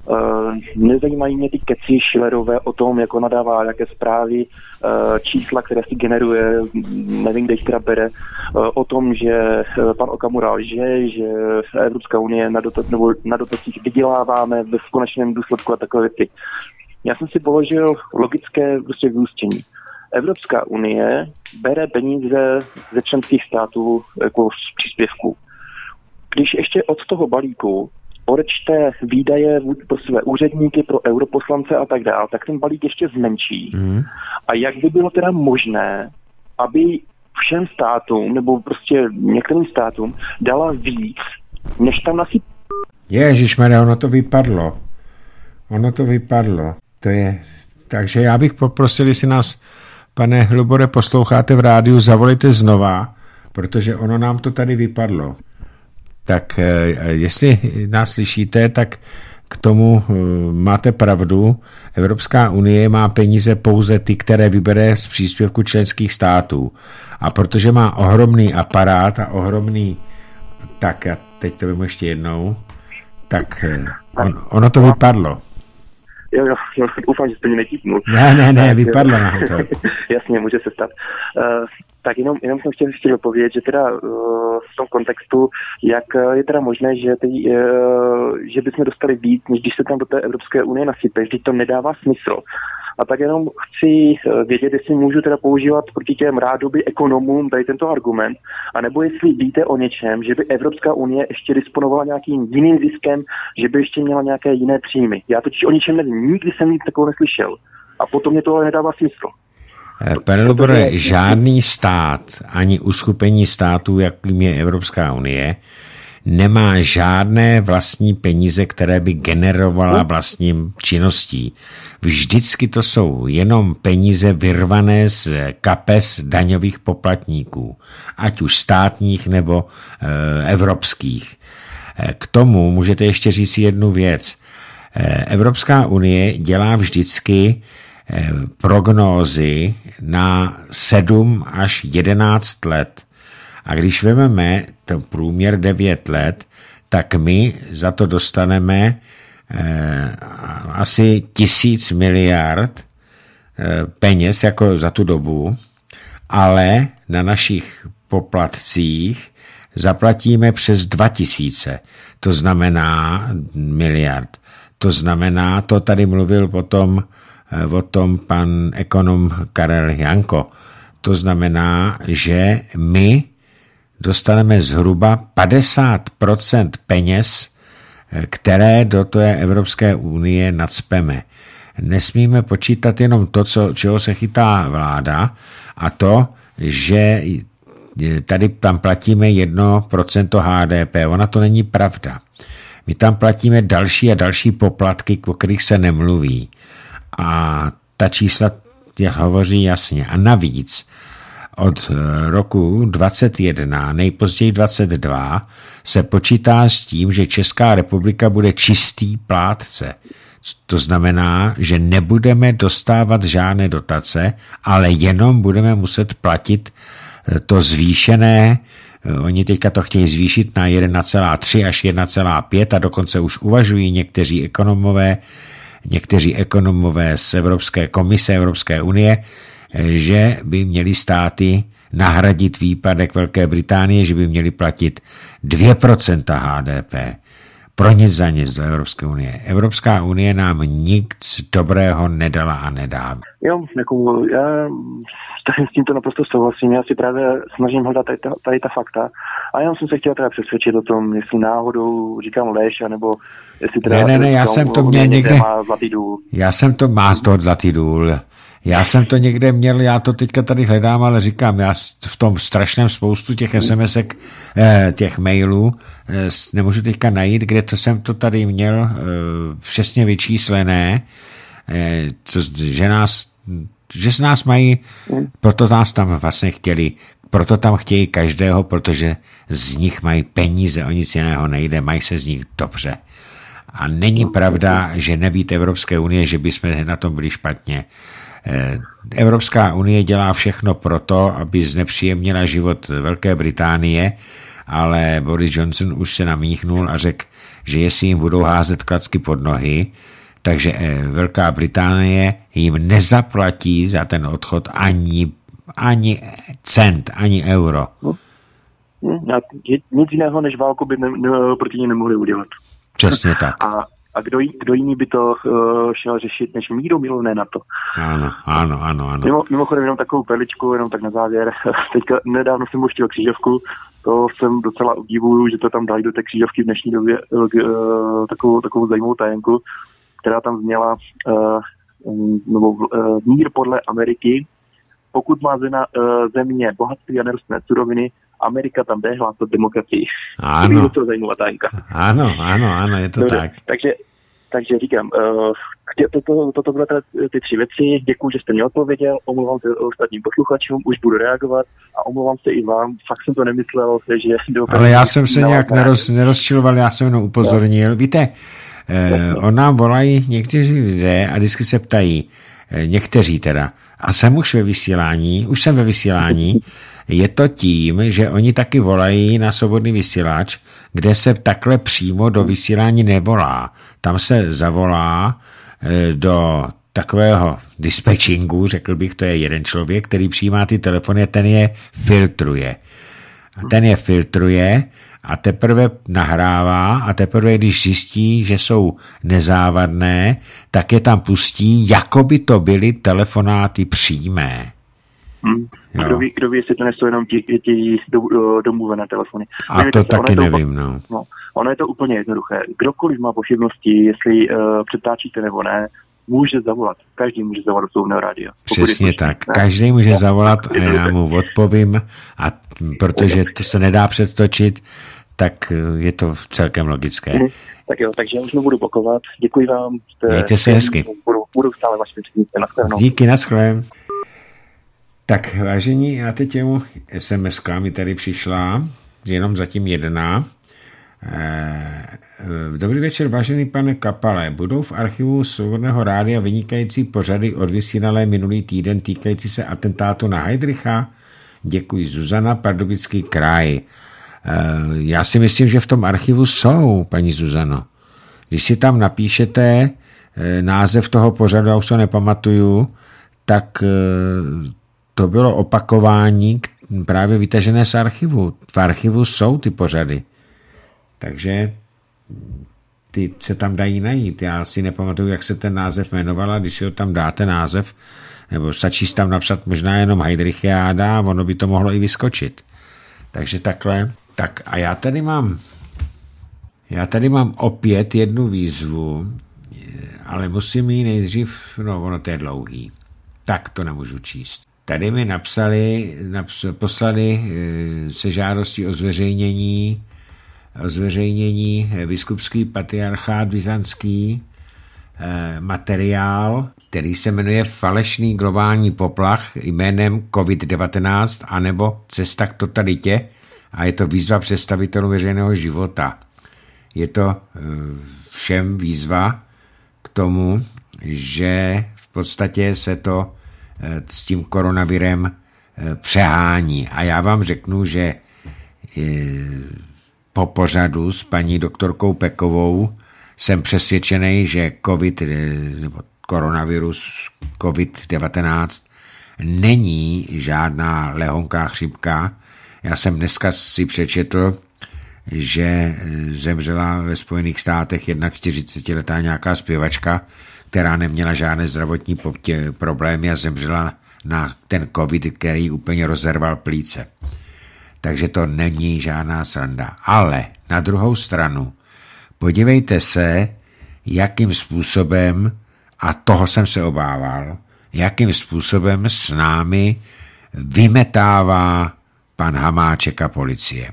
Uh, nezajímají mě ty keci Schillerové o tom, jak ona dává jaké zprávy, uh, čísla, které si generuje, nevím, kde jich teda bere, uh, o tom, že pan Okamura lže, že Evropská unie na, dot- nebo na dotacích vyděláváme ve konečném důsledku a takové věci. Já jsem si položil logické prostě vyústění. Evropská unie bere peníze ze členských států jako z příspěvků. Když ještě od toho balíku odečte výdaje pro své úředníky, pro europoslance a tak dále, tak ten balík ještě zmenší. Mm. A jak by bylo teda možné, aby všem státům, nebo prostě některým státům dala víc, než tam nasí... Ježišmarja, ono to vypadlo. Ono to vypadlo. To je... Takže já bych poprosil, jestli nás, pane Hlubore, posloucháte v rádiu, zavolejte znova, protože ono nám to tady vypadlo tak eh, jestli nás slyšíte, tak k tomu eh, máte pravdu. Evropská unie má peníze pouze ty, které vybere z příspěvku členských států. A protože má ohromný aparát a ohromný... Tak já teď to vím ještě jednou. Tak eh, on, ono to vypadlo. Jo, jo, jo, doufám, že jste mě netípnul. Ne, ne, ne, <laughs> vypadlo nám to. <laughs> Jasně, může se stát. Uh, tak jenom, jenom jsem chtěl ještě dopovědět, že teda uh, v tom kontextu, jak uh, je teda možné, že, ty, uh, že bychom dostali víc, než když se tam do té Evropské unie nasype, že to nedává smysl. A tak jenom chci vědět, jestli můžu teda používat proti těm rádoby ekonomům tady tento argument, anebo jestli víte o něčem, že by Evropská unie ještě disponovala nějakým jiným ziskem, že by ještě měla nějaké jiné příjmy. Já totiž o ničem nevím, nikdy jsem nic takového neslyšel. A potom mě to ale nedává smysl. Eh, pane žádný stát, ani uskupení států, jakým je Evropská unie, nemá žádné vlastní peníze, které by generovala vlastním činností. Vždycky to jsou jenom peníze vyrvané z kapes daňových poplatníků, ať už státních nebo e, evropských. Eh, k tomu můžete ještě říct jednu věc. Evropská unie dělá vždycky prognózy na 7 až 11 let. A když vezmeme to průměr 9 let, tak my za to dostaneme eh, asi tisíc miliard eh, peněz jako za tu dobu, ale na našich poplatcích zaplatíme přes 2000, to znamená miliard. To znamená, to tady mluvil potom Eh, o tom pan ekonom Karel Janko. To znamená, že my dostaneme zhruba 50% peněz, eh, které do té Evropské unie nadspeme. Nesmíme počítat jenom to, co, čeho se chytá vláda, a to, že tady tam platíme 1% HDP. Ona to není pravda. My tam platíme další a další poplatky, o kterých se nemluví. A ta čísla hovoří jasně. A navíc od eh, roku 21, nejpozději 22, se počítá s tím, že Česká republika bude čistý plátce. To znamená, že nebudeme dostávat žádné dotace, ale jenom budeme muset platit eh, to zvýšené, eh, oni teďka to chtějí zvýšit na 1,3 až 1,5 a dokonce už uvažují někteří ekonomové, někteří ekonomové z Evropské komise Evropské unie, že by měly státy nahradit výpadek Velké Británie, že by měli platit 2% HDP. Pro nic za nic do Evropské unie. Evropská unie nám nic dobrého nedala a nedá. Jo, jako já tady s tímto naprosto souhlasím. Já si právě snažím hledat tady ta, tady ta fakta. A já jsem se chtěl teda přesvědčit o tom, jestli náhodou říkám lež, nebo jestli teda... Ne, ne, ne, já jsem to měl někde... Má zlatý důl. Já jsem to, má z toho zlatý důl. Já jsem to někde měl, já to teďka tady hledám, ale říkám, já v tom strašném spoustu těch SMSek, eh, těch mailů, eh, nemůžu teďka najít, kde to jsem to tady měl eh, přesně vyčíslené, že nás že z nás mají, proto nás tam vlastně chtěli, proto tam chtějí každého, protože z nich mají peníze, o nic jiného nejde, mají se z nich dobře. A není pravda, že nebýt Evropské unie, že bychom na tom byli špatně. Eh, Evropská unie dělá všechno proto, aby znepříjemnila život Velké Británie, ale Boris Johnson už se namíchnul a řekl, že jestli jim budou házet klacky pod nohy, takže eh, Velká Británie jim nezaplatí za ten odchod ani, ani cent, ani euro. No, nic jiného než válku by ne, ne, proti ní nemohli udělat. Přesně tak. A, a kdo, kdo jiný by to uh, šel řešit než míru milovné na to? Ano, ano, ano. ano. Mimo, mimochodem jenom takovou perličku, jenom tak na závěr. <laughs> Teďka nedávno jsem uštil křížovku, to jsem docela obdivuju, že to tam dají do té křížovky v dnešní době uh, takovou, takovou zajímavou tajenku, která tam zněla uh, nebo, uh, mír podle Ameriky. Pokud má zena, uh, země bohatství a nerostné suroviny, Amerika tam jde hlásat demokracii. Ano. To je zajímavá tajemka. Ano, ano, ano, je to Dobře, tak. Takže, takže říkám, uh, toto, toto byly ty tři věci. Děkuji, že jste mě odpověděl. Omlouvám se ostatním posluchačům, už budu reagovat a omlouvám se i vám. Fakt jsem to nemyslel, že... Ale já jsem se nějak neroz, nerozčiloval, já jsem jenom upozornil. No. Víte, eh, on nám volají někteří lidé a vždycky se ptají, eh, někteří teda, a jsem už ve vysílání, už jsem ve vysílání, je to tím, že oni taky volají na svobodný vysílač, kde se takhle přímo do vysílání nevolá. Tam se zavolá eh, do takového dispatchingu, řekl bych, to je jeden člověk, který přijímá ty telefony, ten je filtruje. A ten je filtruje a teprve nahrává a teprve, když zjistí, že jsou nezávadné, tak je tam pustí, jako by to byly telefonáty přímé. Hmm. A kdo ví, kdo ví, jestli to nejsou jenom ti, ti domluvené telefony. A Nevíte, to taky to, nevím, no. no. Ono je to úplně jednoduché. Kdokoliv má pochybnosti, jestli uh, přetáčíte nebo ne, může zavolat. Každý může zavolat do svobodného rádia. Přesně tak. Ne? Každý může zavolat a já mu odpovím, a protože to se nedá předtočit, tak eh, je to celkem logické. Mm. Tak jo, takže já už nebudu blokovat. Děkuji vám. Mějte se hezky. Budu, budu stále vaším Díky, naschle. Tak vážení, já teď jemu sms mi tady přišla, jenom zatím jedna. Eh, dobrý večer, vážený pane Kapale. Budou v archivu Svobodného rádia vynikající pořady odvysílané minulý týden týkající se atentátu na Heidricha? Děkuji, Zuzana, Pardubický kraj. Eh, já si myslím, že v tom archivu jsou, paní Zuzano. Když si tam napíšete eh, název toho pořadu, já už to nepamatuju, tak to bylo opakování právě vytažené z archivu. V archivu jsou ty pořady. Takže ty se tam dají najít. Já si nepamatuju, jak se ten název jmenoval, a když si ho tam dáte název, nebo stačí tam napsat možná jenom Heidrichiáda ono by to mohlo i vyskočit. Takže takhle. Tak a já tady mám já tady mám opět jednu výzvu, ale musím ji nejdřív, no ono to je dlouhý. Tak to nemůžu číst. Tady mi napsali, naps, poslali eh, se žádostí o zveřejnění, o zveřejnění eh, biskupský patriarchát byzantský eh, materiál, který se jmenuje Falešný globální poplach jménem COVID-19 anebo Cesta k totalitě a je to výzva představitelů veřejného života. Je to všem výzva k tomu, že v podstatě se to s tím koronavirem eh, přehání. A já vám řeknu, že eh, po pořadu s paní doktorkou Pekovou jsem přesvědčený, že COVID, eh, nebo koronavirus COVID-19 není žádná lehonká chřipka. Já jsem dneska si přečetl, že zemřela ve Spojených státech 41-letá nějaká zpěvačka, která neměla žádné zdravotní problémy a zemřela na ten covid, který úplně rozerval plíce. Takže to není žádná sranda. Ale na druhou stranu, podívejte se, jakým způsobem, a toho jsem se obával, jakým způsobem s námi vymetává pan Hamáček a policie.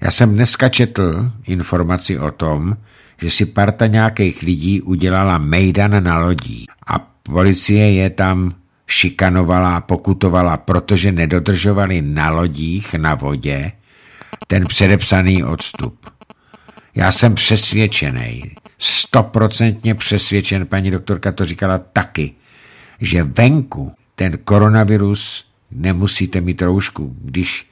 Já jsem dneska četl informaci o tom, že si parta nějakých lidí udělala mejdan na lodí a policie je tam šikanovala pokutovala, protože nedodržovali na lodích na vodě ten předepsaný odstup. Já jsem přesvědčený, stoprocentně přesvědčen, paní doktorka to říkala taky, že venku ten koronavirus nemusíte mít roušku. Když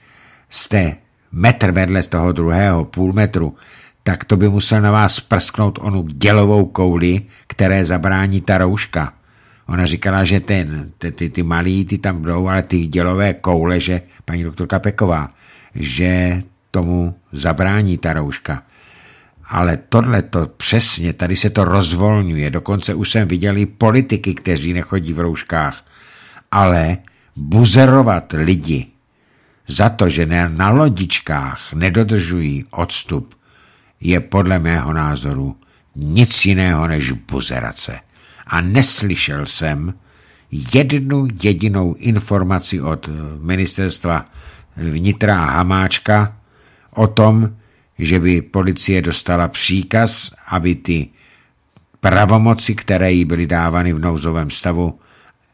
jste metr vedle z toho druhého, půl metru, tak to by musel na vás prsknout onu dělovou kouli, které zabrání ta rouška. Ona říkala, že ten, ty, ty, ty malý, ty tam budou, ale ty dělové koule, že paní doktorka Peková, že tomu zabrání ta rouška. Ale tohle to přesně, tady se to rozvolňuje. Dokonce už jsem viděl i politiky, kteří nechodí v rouškách. Ale buzerovat lidi za to, že na lodičkách nedodržují odstup, je podle mého názoru nic jiného než buzerace. A neslyšel jsem jednu jedinou informaci od ministerstva vnitra Hamáčka o tom, že by policie dostala příkaz, aby ty pravomoci, které jí byly dávány v nouzovém stavu,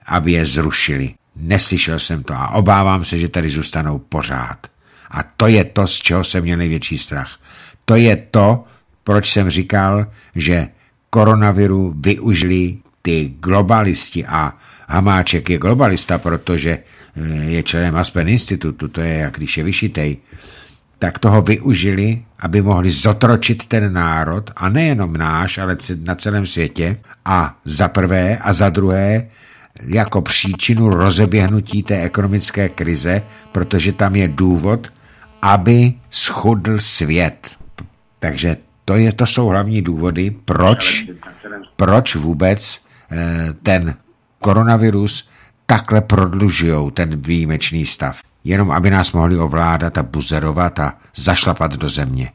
aby je zrušili. Neslyšel jsem to a obávám se, že tady zůstanou pořád. A to je to, z čeho jsem měl největší strach. To je to, proč jsem říkal, že koronaviru využili ty globalisti a Hamáček je globalista, protože eh, je členem Aspen Institutu, to je jak když je vyšitej, tak toho využili, aby mohli zotročit ten národ, a nejenom náš, ale na celém světě, a za prvé a za druhé jako příčinu rozeběhnutí té ekonomické krize, protože tam je důvod, aby schudl svět. Takže to, je, to jsou hlavní důvody, proč, proč vůbec eh, ten koronavirus takhle prodlužují ten výjimečný stav. Jenom aby nás mohli ovládat a buzerovat a zašlapat do země.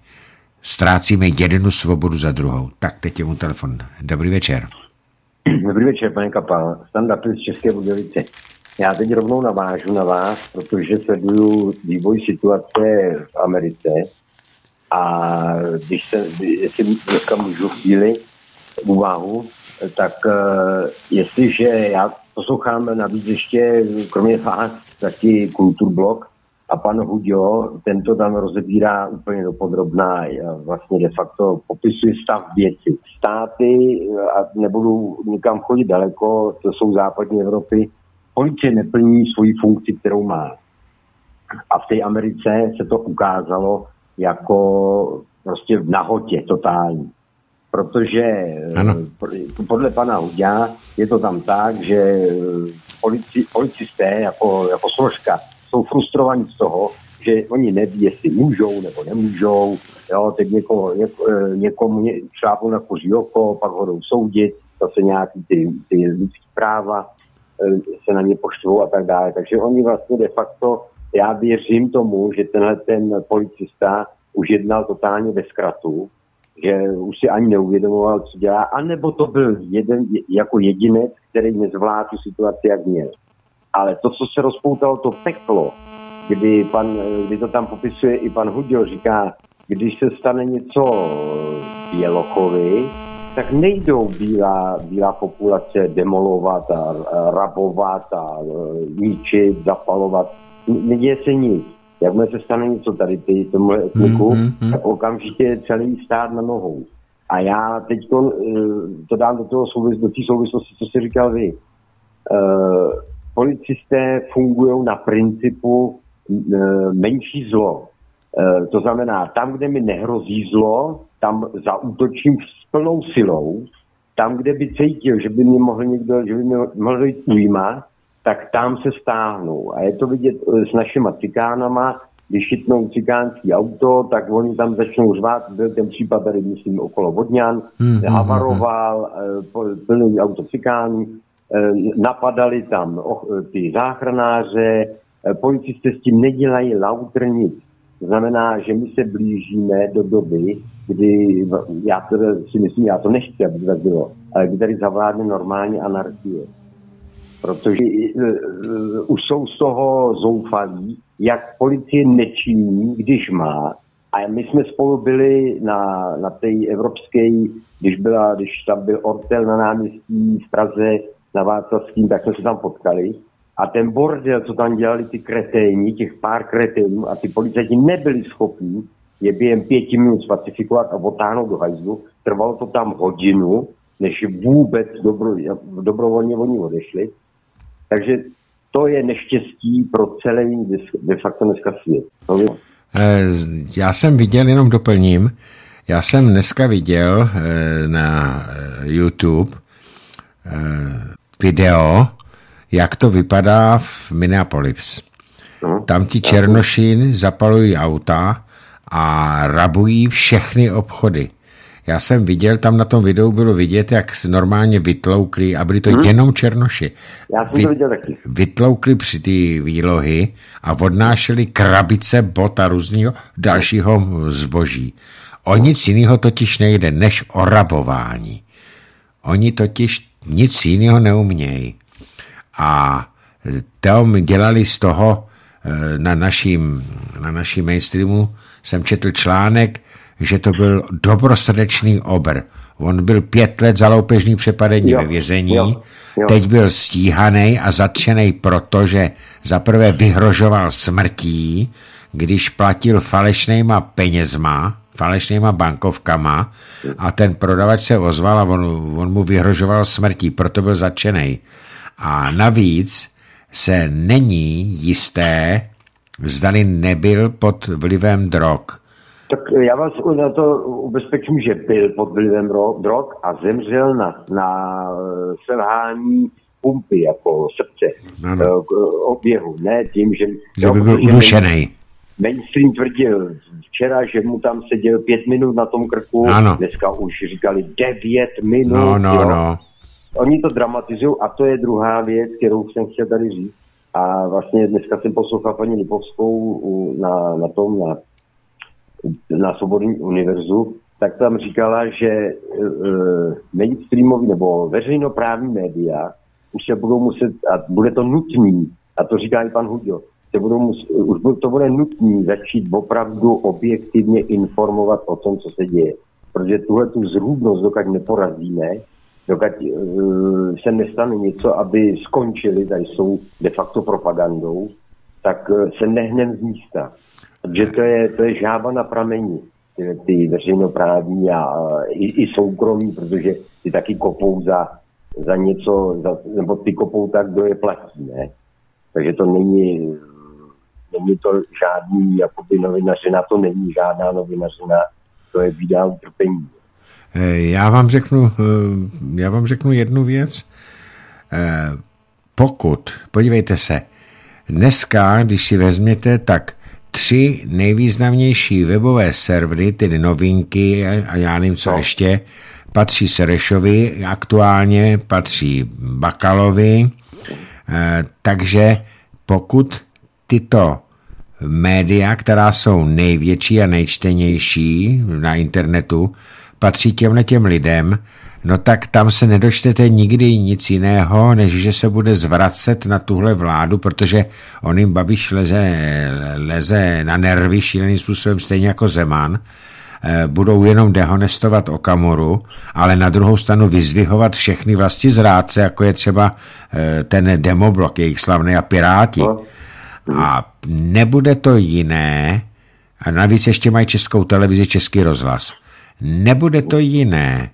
Ztrácíme jednu svobodu za druhou. Tak teď je mu telefon. Dobrý večer. Dobrý večer, pane Kapal. Standa z České Budějovice. Já teď rovnou navážu na vás, protože sleduju vývoj situace v Americe a když se, jestli dneska můžu chvíli úvahu, tak uh, jestliže já poslouchám navíc ještě, kromě vás, taky Kulturblok a pan Hudio, tento tam rozebírá úplně dopodrobná, vlastně de facto popisuje stav věci. Státy, a nebudu nikam chodit daleko, to jsou západní Evropy, policie neplní svoji funkci, kterou má. A v té Americe se to ukázalo jako prostě v nahotě totální. Protože ano. podle pana Hudia je to tam tak, že polici, policisté jako, jako složka jsou frustrovaní z toho, že oni neví, jestli můžou nebo nemůžou. Jo, teď někoho, něko, e, někomu ně, šlápnou na kuří oko, pak ho jdou soudit, zase nějaký ty, ty lidské práva e, se na ně poštvou a tak dále. Takže oni vlastně de facto, já věřím tomu, že tenhle ten policista už jednal totálně ve zkratu, že už si ani neuvědomoval, co dělá, anebo to byl jeden jako jedinec, který nezvládl tu situaci, jak měl. Ale to, co se rozpoutalo, to peklo, kdy, pan, kdy to tam popisuje i pan Hudil, říká, když se stane něco Bělochovi, tak nejdou bílá, bílá populace demolovat a, rabovat a ničit, zapalovat. Neděje se nic jakmile se stane něco tady ty, tomuhle etniku, mm-hmm. tak okamžitě je celý stát na nohou. A já teď to, eh, to dám do toho souvis, do té souvislosti, co jsi říkal vy. Uh, policisté fungují na principu uh, menší zlo. Uh, to znamená, tam, kde mi nehrozí zlo, tam zaútočím s plnou silou. Tam, kde by cítil, že by mě mohl někdo, že by mě mohl dojít újma, tak tam se stáhnou. A je to vidět eh, s našima cikánama, když chytnou cikánský auto, tak oni tam začnou řvát, byl ten případ tady, myslím, okolo Vodňan, hmm, havaroval, plný auto cikánů, napadali tam ty záchranáře, policisté s tím nedělají lautr nic. To znamená, že my se blížíme do doby, kdy, já to si myslím, já to nechci, aby to bylo, ale kdy tady zavládne normální anarchie protože uh, už jsou z toho zoufalí, jak policie nečiní, když má. A my jsme spolu byli na, na té evropské, když, byla, když tam byl Ortel na náměstí v Praze, na Václavským, tak jsme se tam potkali. A ten bordel, co tam dělali ty kreténi, těch pár kreténů a ty policajti nebyli schopni je během pěti minut spacifikovat a otáhnout do hajzlu. Trvalo to tam hodinu, než vůbec dobro, dobrovolně oni odešli. Takže to je neštěstí pro celý de facto dneska svět. Eh, já jsem viděl, jenom doplním, já jsem dneska viděl eh, na eh, YouTube video, jak to vypadá v Minneapolis. No, Tam ti černoši zapalují auta a rabují všechny obchody. Já jsem viděl, tam na tom videu bylo vidět, jak normálně vytloukli, a byli to hmm. jenom černoši. Já jsem Vy, to viděl taky. Vytloukli při ty výlohy a odnášeli krabice bot a různého dalšího zboží. O nic jiného totiž nejde, než o rabování. Oni totiž nic jiného neumějí. A to dělali z toho eh, na naším, na naším mainstreamu, jsem četl článek, že to byl dobrosrdečný obr. On byl pět let za loupežný přepadení jo, ve vězení, jo, jo. teď byl stíhaný a zatčený proto, že zaprvé vyhrožoval smrtí, když platil falešnýma penězma, falešnýma bankovkama a ten prodavač se ozval a on, on mu vyhrožoval smrtí, proto byl zatčený. A navíc se není jisté, zdali nebyl pod vlivem drog. Tak já vás na to ubezpečím, že byl pod vlivem drog a zemřel na, na eh, selhání pumpy, jako srdce, ano. Eh, oběhu, ne tím, že... Že by byl udušený. Mainstream tvrdil včera, že mu tam seděl pět minut na tom krku, ano. dneska už říkali devět minut. No, no, jo. no. Oni to dramatizují a to je druhá věc, kterou jsem chtěl tady říct. A vlastně dneska jsem poslouchal paní Lipovskou na, na tom, na, na Svobodném univerzu, tak tam říkala, že uh, mainstreamový nebo veřejnoprávní média už se budou muset, a bude to nutný, a to říká i pan Hudio, se budou muset, už to bude nutný začít opravdu objektivně informovat o tom, co se děje. Protože tuhle tu zrůdnost, dokud neporazíme, dokud uh, se nestane něco, aby skončili, tady jsou de facto propagandou, tak uh, se nehnem z místa. Takže to je, to je žába na pramení, ty, ty veřejnoprávní a uh, i, i soukromí, protože ty taky kopou za, za něco, za, nebo ty kopou tak, kdo je platí, ne? Takže to není, není to žádný, jakoby novinařina, to není žádná novinařina, to je výdá utrpení. Eh, já vám řeknu, eh, já vám řeknu jednu věc. Eh, pokud, podívejte se, dneska, když si vezměte, tak tři nejvýznamnější webové servery, tedy novinky a já nevím, co no. ještě, patří Serešovi, aktuálně patří Bakalovi, takže pokud tyto média, která jsou největší a nejčtenější na internetu, patří těmhle těm lidem, no tak tam se nedočtete nikdy nic jiného, než že se bude zvracet na tuhle vládu, protože on jim Babiš leze, leze na nervy šíleným způsobem, stejně jako Zeman, eh, budou jenom dehonestovat Okamoru, ale na druhou stranu vyzvihovat všechny vlasti zrádce, jako je třeba eh, ten demoblok, jejich slavný a Piráti. No. A nebude to jiné, a navíc ještě mají českou televizi, český rozhlas. Nebude to jiné,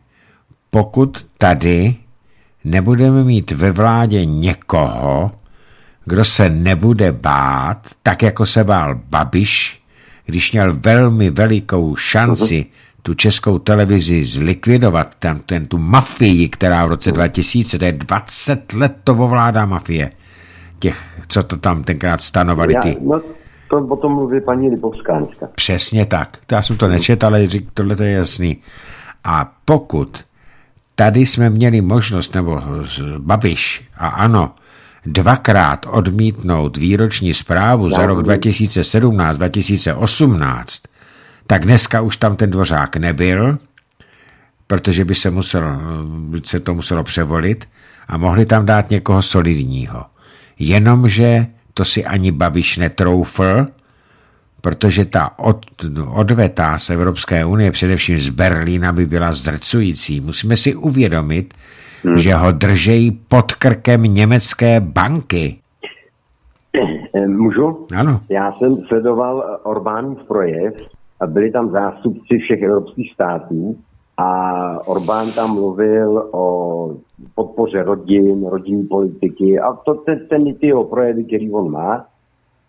pokud tady nebudeme mít ve vládě někoho, kdo se nebude bát, tak jako se bál Babiš, když měl velmi velikou šanci tu českou televizi zlikvidovat, tam ten, tu mafii, která v roce 2000, to je 20 let to ovládá mafie, těch, co to tam tenkrát stanovali ty. no, to potom mluví paní Lipovská dneska. Přesně tak. Já jsem to nečet, ale tohle to je jasný. A pokud tady jsme měli možnost, nebo Babiš a ano, dvakrát odmítnout výroční zprávu za rok 2017-2018, tak dneska už tam ten dvořák nebyl, protože by se, muselo, by se to muselo převolit a mohli tam dát někoho solidního. Jenomže to si ani Babiš netroufl, protože ta od, odveta z Evropské unie, především z Berlína, by byla zdrcující. Musíme si uvědomit, hmm. že ho držejí pod krkem německé banky. Eh, můžu? Ano. Já jsem sledoval Orbánův projev a byli tam zástupci všech evropských států a Orbán tam mluvil o podpoře rodin, rodinní politiky a to ten, ten ty jeho projevy, který on má.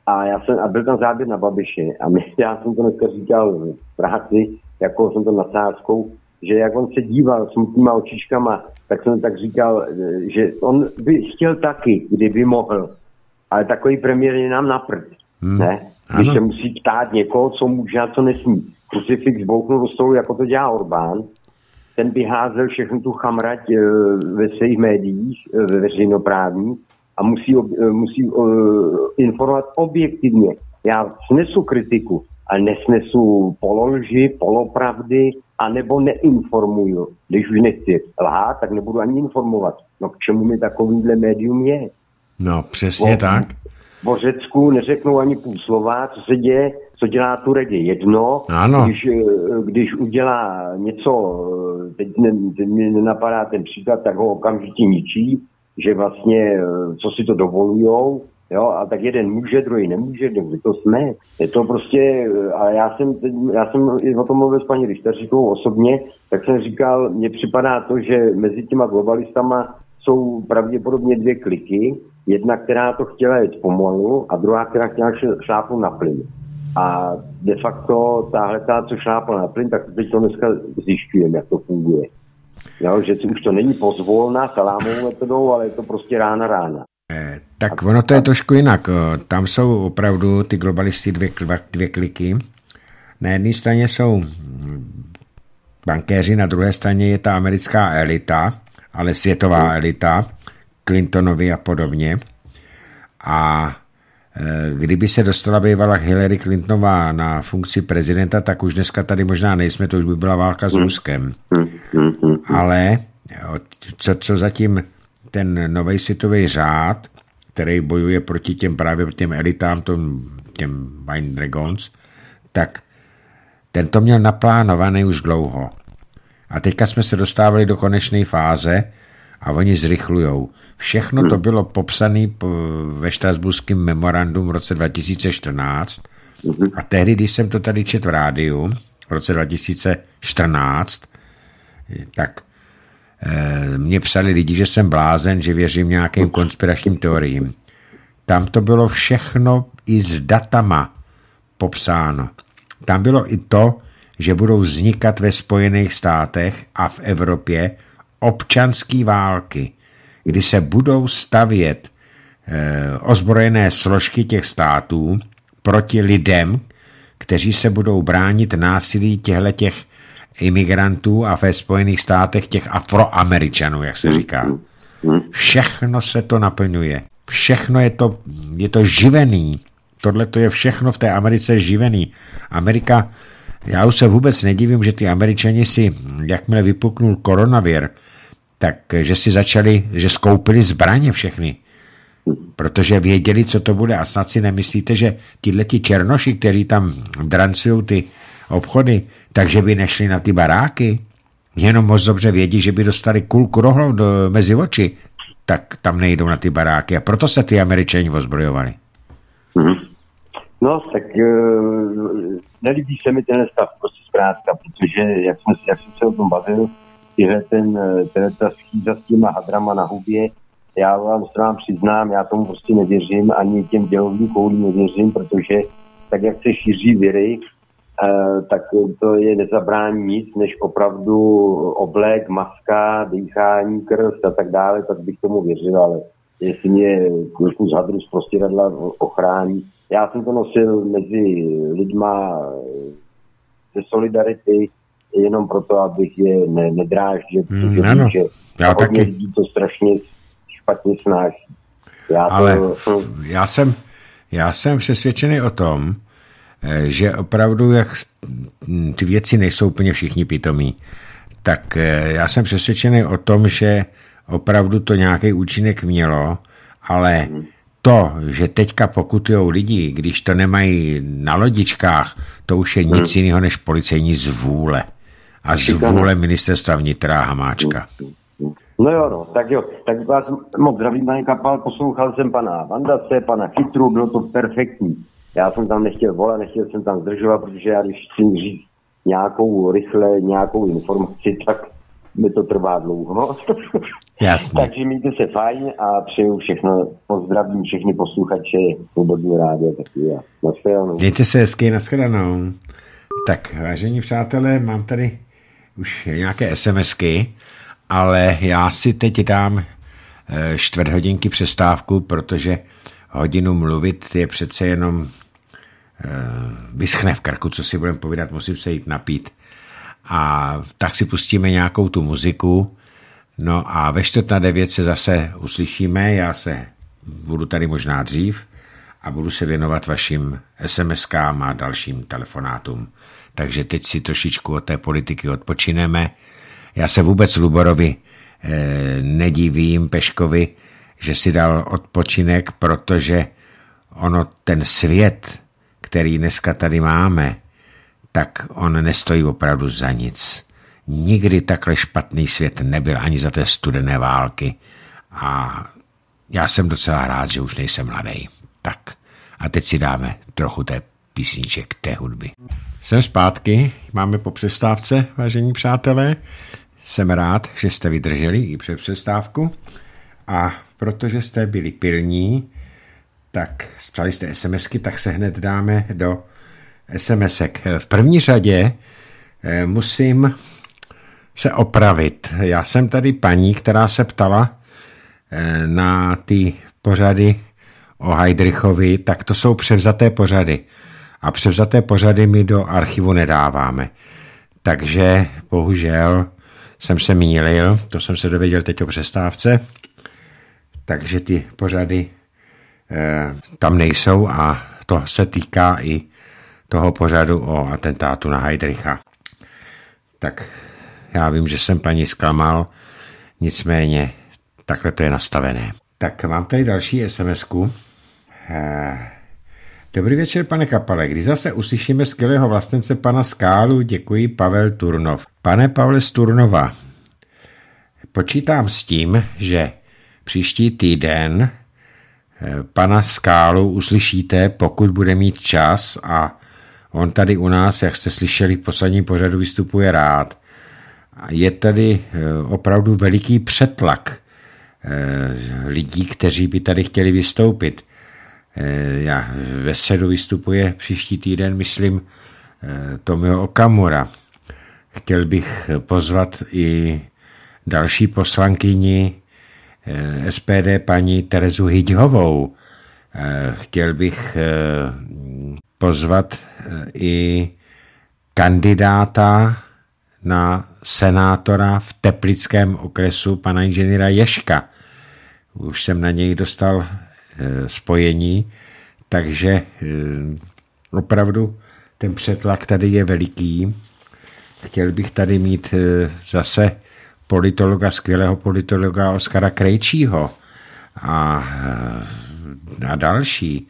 A, já jsem, a byl tam záběr na Babiše a my, <laughs> já jsem to dneska říkal v práci, jako jsem to nadsázkou, že jak on se díval smutnýma očičkama, tak jsem tak říkal, že on by chtěl taky, kdyby mohl, ale takový premiér je nám na prd, hmm. ne? Když ano. se musí ptát někoho, co může a co nesmí. Krucifix bouchnu do stolu, jako to dělá Orbán, ten by házel všechnu tu chamrať eh, ve svých médiích, eh, ve veřejnoprávní a musí, eh, musí informovat objektivně. Já snesu kritiku, ale nesnesu pololži, polopravdy, anebo neinformuju. Když už nechci lhát, tak nebudu ani informovat. No k čemu mi takovýhle médium je? No, přesně o, tak. O Řecku neřeknou ani půl slova, co se děje, co dělá Turek je jedno. Ano. Když, když udělá něco, teď, ne, teď mě nenapadá ten příklad, tak ho okamžitě ničí, že vlastně, co si to dovolujou, Jo, a tak jeden může, druhý nemůže, kdy to jsme. Je to prostě, ale já jsem, já jsem i o tom mluvil s paní Richterříkovou osobně, tak jsem říkal, mně připadá to, že mezi těma globalistama jsou pravděpodobně dvě kliky. Jedna, která to chtěla jít pomalu a druhá, která chtěla šlápnout na plyn. A de facto tahle ta, co šlápla na plyn, tak teď to dneska zjišťujeme, jak to funguje. Jo, že už to není pozvolná salámovou metodou, ale je to prostě rána rána. Eh, tak ono to je trošku jinak. Eh, tam jsou opravdu ty globalisty dvě, dvě kliky. Na jedné straně jsou bankéři, na druhé straně je ta americká elita, ale světová elita, Clintonovi a podobně. A kdyby se dostala bývala Hillary Clintonová na funkci prezidenta, tak už dneska tady možná nejsme, to už by byla válka s Ruskem. Ale co, co zatím ten nový světový řád, který bojuje proti těm právě těm elitám, tom, těm Wine Dragons, tak ten to měl naplánovaný už dlouho. A teďka jsme se dostávali do konečné fáze a oni zrychlujou. Všechno to hmm. bylo popsané ve Štrasburském memorandum v roce 2014 hmm. a tehdy, když jsem to tady čet v rádiu v roce 2014, tak Eh, mě psali lidi, že jsem blázen, že věřím nějakým konspiračním teoriím. Tam to bylo všechno i s datama popsáno. Tam bylo i to, že budou vznikat ve Spojených státech a v Evropě občanské války, kdy se budou stavět e, ozbrojené složky těch států proti lidem, kteří se budou bránit násilí těchto těch imigrantů a ve Spojených státech těch afroameričanů, jak se říká. Všechno se to naplňuje. Všechno je to, je to živený. Tohle to je všechno v té Americe živený. Amerika, já už se vůbec nedivím, že ty američani si, jakmile vypuknul koronavir, tak že si začali, že skoupili zbraně všechny. Protože věděli, co to bude. A snad si nemyslíte, že tyhle ti černoši, kteří tam drancují ty obchody, takže by nešli na ty baráky. Jenom moc dobře vědí, že by dostali kulku rohlou do, mezi oči, tak tam nejdou na ty baráky. A proto se ty američani ozbrojovali. Hmm. No, tak uh, nelíbí se mi ten stav prostě zkrátka, protože jak, jsme, jak jsem se o tom bavil, tyhle ten, tyhle ta schýza s těma hadrama na hubě, já vám se vám přiznám, já tomu prostě nevěřím, ani těm dělovým koulím nevěřím, protože tak, jak se šíří viry, Eh, tak to je nezabrání nic, než opravdu oblek, maska, dýchání, krv a tak dále, tak bych tomu věřil, ale jestli mě z hadru z prostěradla ochrání. Já jsem to nosil mezi lidma ze Solidarity, jenom proto, abych je ne, nedráždil, mm, protože ano, že já taky. lidí to strašně špatně snáší. Já Ale to, já, jsem, já jsem přesvědčený o tom, Eh, že opravdu, jak ty věci nejsou úplně všichni pitomí, tak eh, já jsem přesvědčený o tom, že opravdu to nějaký účinek mělo, ale to, že teďka pokutujou lidi, když to nemají na lodičkách, to už je nic jiného než policejní zvůle. A zvůle ministerstva vnitra Hamáčka. No jo, no, tak jo, tak vás moc zdravím, pane Kapal, poslouchal jsem pana Vandace, pana Chytru, bylo to perfektní. Já jsem tam nechtěl volat, nechtěl jsem tam zdržovat, protože já když chci říct nějakou rychle, nějakou informaci, tak mi to trvá dlouho. <laughs> Jasně. Takže mějte se fajn a přeju všechno, pozdravím všechny posluchače Svobodného rádia, taky já. Naschledanou. Mějte se hezky, nashledanou. Tak, vážení přátelé, mám tady už nějaké SMSky, ale já si teď dám eh, čtvrt hodinky přestávku, protože hodinu mluvit je přece jenom eh, vyschne v krku, co si budeme povídat, musím se jít napít. A tak si pustíme nějakou tu muziku, no a ve čtvrt na devět se zase uslyšíme, já se budu tady možná dřív a budu se věnovat vašim SMS-kám a dalším telefonátům. Takže teď si trošičku od té politiky odpočineme. Já se vůbec Luborovi eh, nedivím, Peškovi, že si dal odpočinek, protože ono ten svět, který dneska tady máme, tak on nestojí opravdu za nic. Nikdy takhle špatný svět nebyl ani za té studené války a já jsem docela rád, že už nejsem mladý. Tak a teď si dáme trochu té písniček, té hudby. Jsem zpátky, máme po přestávce, vážení přátelé. Jsem rád, že jste vydrželi i před přestávku a protože jste byli pilní, tak psali jste SMSky, tak se hned dáme do SMSek. V první řadě eh, musím se opravit. Já jsem tady paní, která se ptala eh, na ty pořady o Heidrichovi, tak to jsou převzaté pořady. A převzaté pořady my do archivu nedáváme. Takže bohužel jsem se mýlil, to jsem se dověděl teď o přestávce, takže ty pořady eh, tam nejsou a to se týká i toho pořadu o atentátu na Heidricha. Tak já vím, že jsem paní zklamal, nicméně takhle to je nastavené. Tak mám tady další SMS-ku. Eh, Dobrý večer, pane Kapale. Kdy zase uslyšíme skvělého vlastence pana Skálu, děkuji Pavel Turnov. Pane Pavle Sturnova, počítám s tím, že příští týden eh, pana Skálu uslyšíte, pokud bude mít čas a on tady u nás, jak jste slyšeli v posledním pořadu, vystupuje rád. Je tady eh, opravdu veliký přetlak eh, lidí, kteří by tady chtěli vystoupit. Já ve středu vystupuje příští týden, myslím, Tomio Okamura. Chtěl bych pozvat i další poslankyni eh, SPD paní Terezu Hydhovou. Eh, chtěl bych eh, pozvat i kandidáta na senátora v Teplickém okresu pana inženýra Ješka. Už jsem na něj dostal spojení, takže opravdu ten přetlak tady je veliký. Chtěl bych tady mít zase politologa, skvělého politologa Oskara Krejčího a, a další.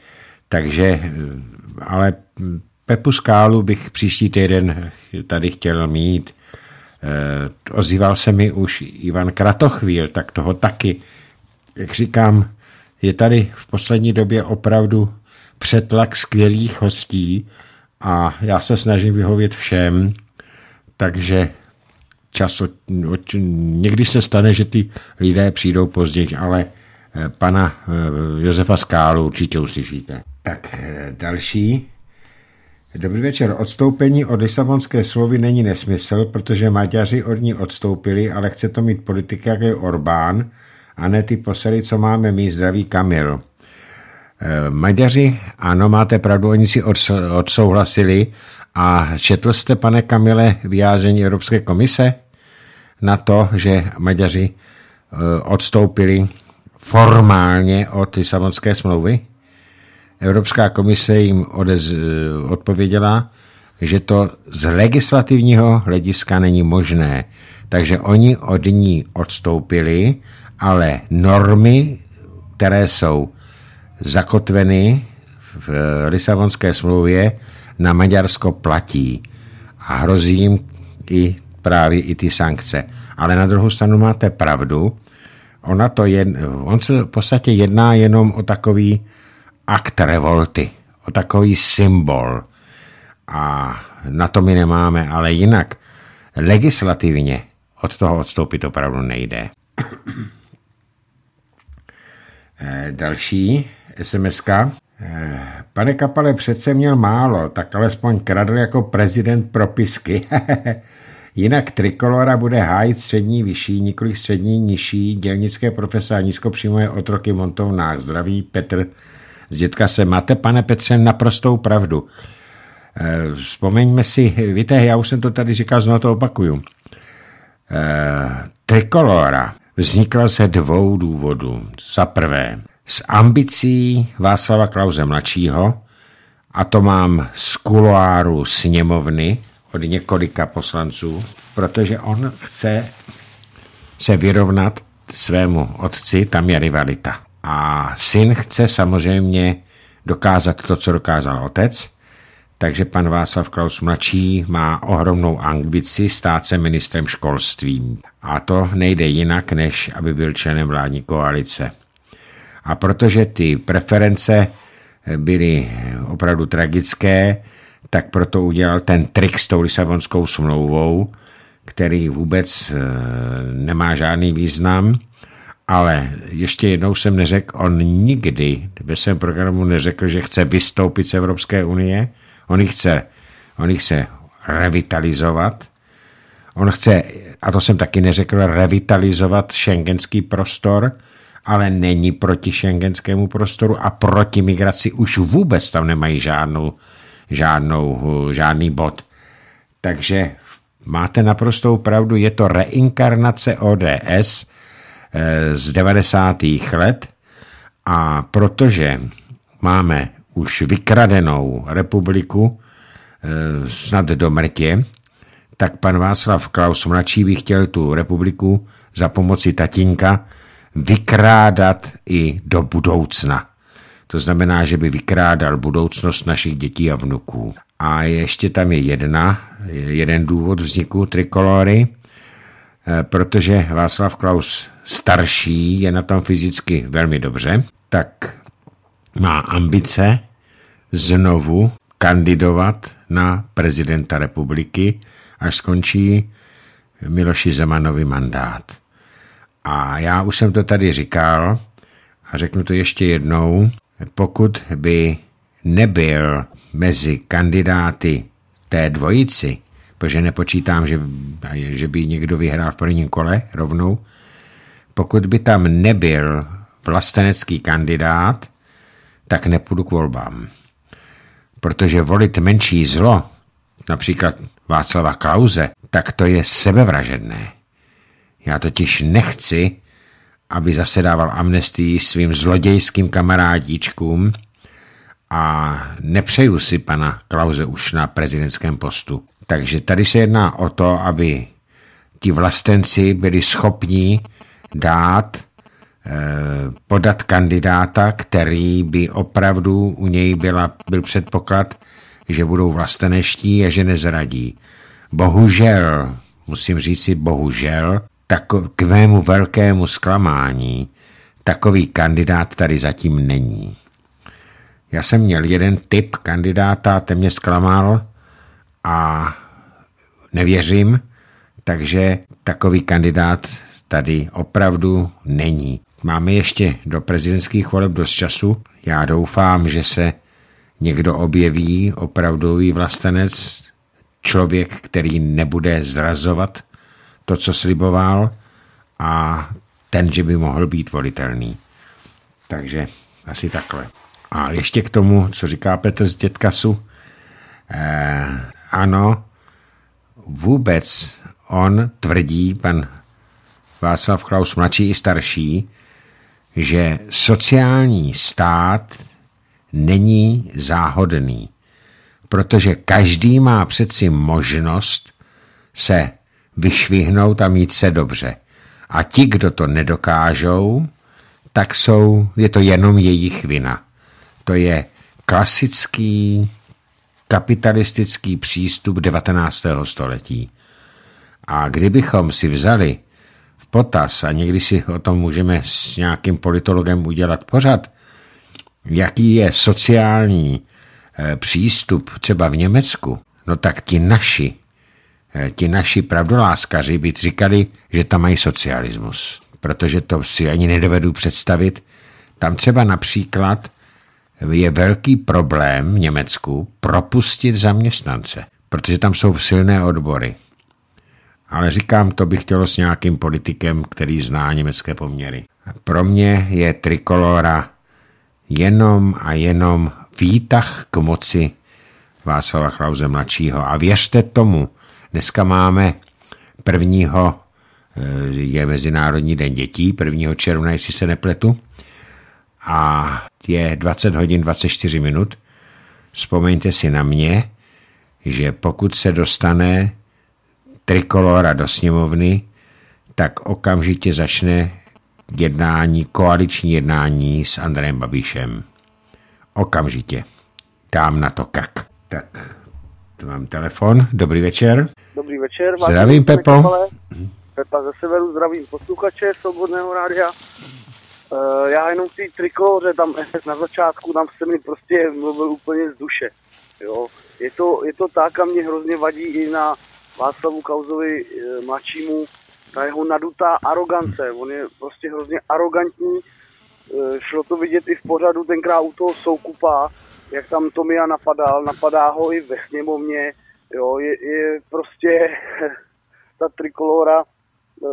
Takže, ale Pepu Skálu bych příští týden tady chtěl mít. Ozýval se mi už Ivan Kratochvíl, tak toho taky. Jak říkám, je tady v poslední době opravdu přetlak skvělých hostí a já se snažím vyhovět všem, takže čas, od, od, někdy se stane, že ty lidé přijdou později, ale eh, pana eh, Josefa Skálu určitě uslyšíte. Tak eh, další. Dobrý večer. Odstoupení od Lisabonské slovy není nesmysl, protože Maďaři od ní odstoupili, ale chce to mít politika jako je Orbán a ne ty posely, co máme my, zdraví Kamil. Maďaři, ano, máte pravdu, oni si odsouhlasili a četl jste, pane Kamile, vyjádření Evropské komise? na to, že Maďaři eh, odstoupili formálně od Lisabonské smlouvy. Evropská komise jim odez, eh, odpověděla, že to z legislativního hlediska není možné. Takže oni od ní odstoupili, ale normy, které jsou zakotveny v Lisabonské smlouvě, na Maďarsko platí a hrozí jim i právě i ty sankce. Ale na druhou stranu máte pravdu, ona to je, on se v podstatě jedná jenom o takový akt revolty, o takový symbol. A na to my nemáme, ale jinak legislativně od toho odstoupit opravdu nejde. Eh, další sms -ka. Eh, pane Kapale, přece měl málo, tak alespoň kradl jako prezident propisky. <laughs> Jinak Trikolora bude hájit střední vyšší, nikoli střední nižší, dělnické profese a nízkopříjmové otroky montovnách. Zdraví Petr z dětka se. Máte, pane Petře, naprostou pravdu. Eh, vzpomeňme si, víte, já už jsem to tady říkal, znovu to opakuju. Trikolora vznikla ze dvou důvodů. Za prvé, s ambicí Václava Klauze mladšího, a to mám z kuloáru sněmovny od několika poslanců, protože on chce se vyrovnat svému otci, tam je rivalita. A syn chce samozřejmě dokázat to, co dokázal otec, takže pan Václav Klaus mladší má ohromnou ambici stát se ministrem školství. A to nejde jinak, než aby byl členem vládní koalice. A protože ty preference byly opravdu tragické, tak proto udělal ten trik s tou Lisabonskou smlouvou, který vůbec e, nemá žádný význam, ale ještě jednou jsem neřekl, on nikdy ve svém programu neřekl, že chce vystoupit z Evropské unie, on ji chce, on ji chce revitalizovat, on chce, a to jsem taky neřekl, revitalizovat šengenský prostor, ale není proti šengenskému prostoru a proti migraci už vůbec tam nemají žádnou, žádnou, žádný bod. Takže máte naprostou pravdu, je to reinkarnace ODS eh, z 90. let a protože máme už vykradenou republiku eh, snad do mrtě, tak pan Václav Klaus mladší by chtěl tu republiku za pomoci tatínka vykrádat i do budoucna. To znamená, že by vykrádal budoucnost našich dětí a vnuků. A ještě tam je jedna, jeden důvod vzniku trikolory, eh, protože Václav Klaus starší je na tom fyzicky velmi dobře, tak má ambice znovu kandidovat na prezidenta republiky, až skončí Miloši Zemanovi mandát. A já už jsem to tady říkal a řeknu to ještě jednou, pokud by nebyl mezi kandidáty té dvojici, protože nepočítám, že, že by někdo vyhrál v prvním kole rovnou, pokud by tam nebyl vlastenecký kandidát, tak nepůjdu k volbám. Protože volit menší zlo, například Václava Klauze, tak to je sebevražedné. Já totiž nechci, aby zase dával amnestii svým zlodějským kamarádíčkům a nepřeju si pana Klauze už na prezidentském postu. Takže tady se jedná o to, aby ti vlastenci byli schopni dát podat kandidáta, který by opravdu u něj byla, byl předpoklad, že budou vlasteneští a že nezradí. Bohužel, musím říct si bohužel, k mému velkému zklamání takový kandidát tady zatím není. Já jsem měl jeden typ kandidáta, ten mě zklamal a nevěřím, takže takový kandidát tady opravdu není. Máme ještě do prezidentských voleb dost času. Já doufám, že se někdo objeví, opravdový vlastenec, člověk, který nebude zrazovat to, co sliboval a ten, že by mohl být volitelný. Takže asi takhle. A ještě k tomu, co říká Petr z Dětkasu. Eh, ano, vůbec on tvrdí, pan Václav Klaus mladší i starší, že sociální stát není záhodný, protože každý má přeci možnost se vyšvihnout a mít se dobře. A ti, kdo to nedokážou, tak jsou, je to jenom jejich vina. To je klasický kapitalistický přístup 19. století. A kdybychom si vzali potaz, a někdy si o tom můžeme s nějakým politologem udělat pořad, jaký je sociální eh, přístup třeba v Německu, no tak ti naši, eh, ti naši pravdoláskaři by říkali, že tam mají socialismus, protože to si ani nedovedu představit. Tam třeba například je velký problém v Německu propustit zaměstnance, protože tam jsou silné odbory. Ale říkám, to bych chtělo s nějakým politikem, který zná německé poměry. Pro mě je trikolora jenom a jenom výtah k moci Václava Klauze mladšího. A věřte tomu, dneska máme prvního, eh, je Mezinárodní den dětí, 1. června, jestli se nepletu, a je 20 hodin 24 minut. Vzpomeňte si na mě, že pokud se dostane trikolora do sněmovny, tak okamžitě začne jednání, koaliční jednání s Andrejem Babišem. Okamžitě. Dám na to krk. Tak, tu mám telefon. Dobrý večer. Dobrý večer. Zdravím, Pepo. Pepa ze severu, zdravím posluchače Svobodného rádia. Uh, já jenom v té trikoloře tam na začátku tam se mi prostě mluvil úplně z duše. Jo. Je, to, je to tak a mě hrozně vadí i na Václavu Kauzovi e, mladšímu ta jeho nadutá arogance. On je prostě hrozně arrogantní. E, šlo to vidět i v pořadu tenkrát u toho Soukupa, jak tam Tomia napadal, napadá ho i ve sněmovně. Jo, je, je prostě <laughs> ta trikolora e,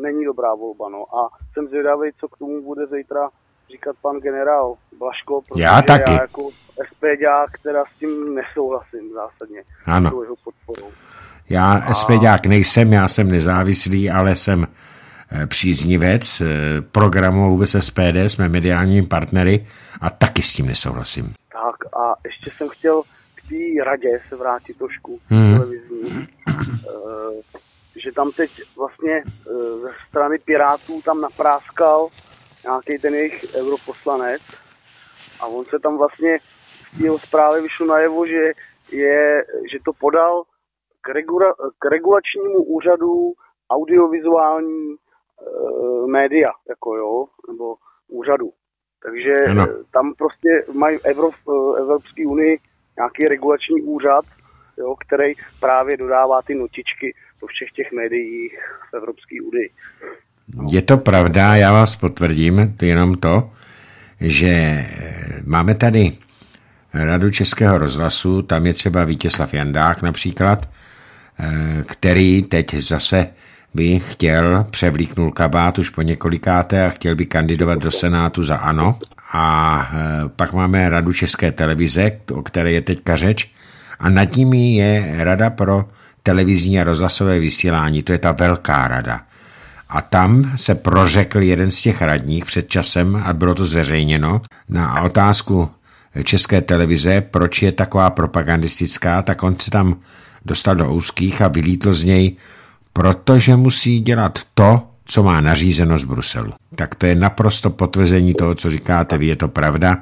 není dobrá volba. No. A jsem zvědavý, co k tomu bude zítra říkat pan generál Blaško, protože já taky. já jako SPďák, která s tím nesouhlasím zásadně. Ano. Jeho podporou. Já a... SPďák nejsem, já jsem nezávislý, ale jsem eh, příznivec eh, programu vůbec SPD, jsme mediálními partnery a taky s tím nesouhlasím. Tak a ještě jsem chtěl k té radě se vrátit trošku hmm. televizní, eh, že tam teď vlastně ze strany Pirátů tam napráskal nějaký ten jejich europoslanec a on se tam vlastně z jeho zprávy vyšlo najevo, že, je, že to podal k, regula, k regulačnímu úřadu audiovizuální e, média, jako jo, nebo úřadu. Takže ano. tam prostě mají Evrop, Evropské unii nějaký regulační úřad, jo, který právě dodává ty notičky do všech těch médiích v Evropské unii. Je to pravda, já vás potvrdím, to jenom to, že máme tady Radu Českého rozhlasu, tam je třeba Vítězslav Jandák například, který teď zase by chtěl, převlíknul kabát už po několikáté a chtěl by kandidovat do Senátu za ANO. A eh, pak máme Radu České televize, o které je teďka řeč, a nad nimi je Rada pro televizní a rozhlasové vysílání, to je ta velká rada. A tam se prořekl jeden z těch radních před časem a bylo to zveřejněno na otázku české televize, proč je taková propagandistická, tak on se tam dostal do úzkých a vylítl z něj, protože musí dělat to, co má nařízeno z Bruselu. Tak to je naprosto potvrzení toho, co říkáte, vy je to pravda.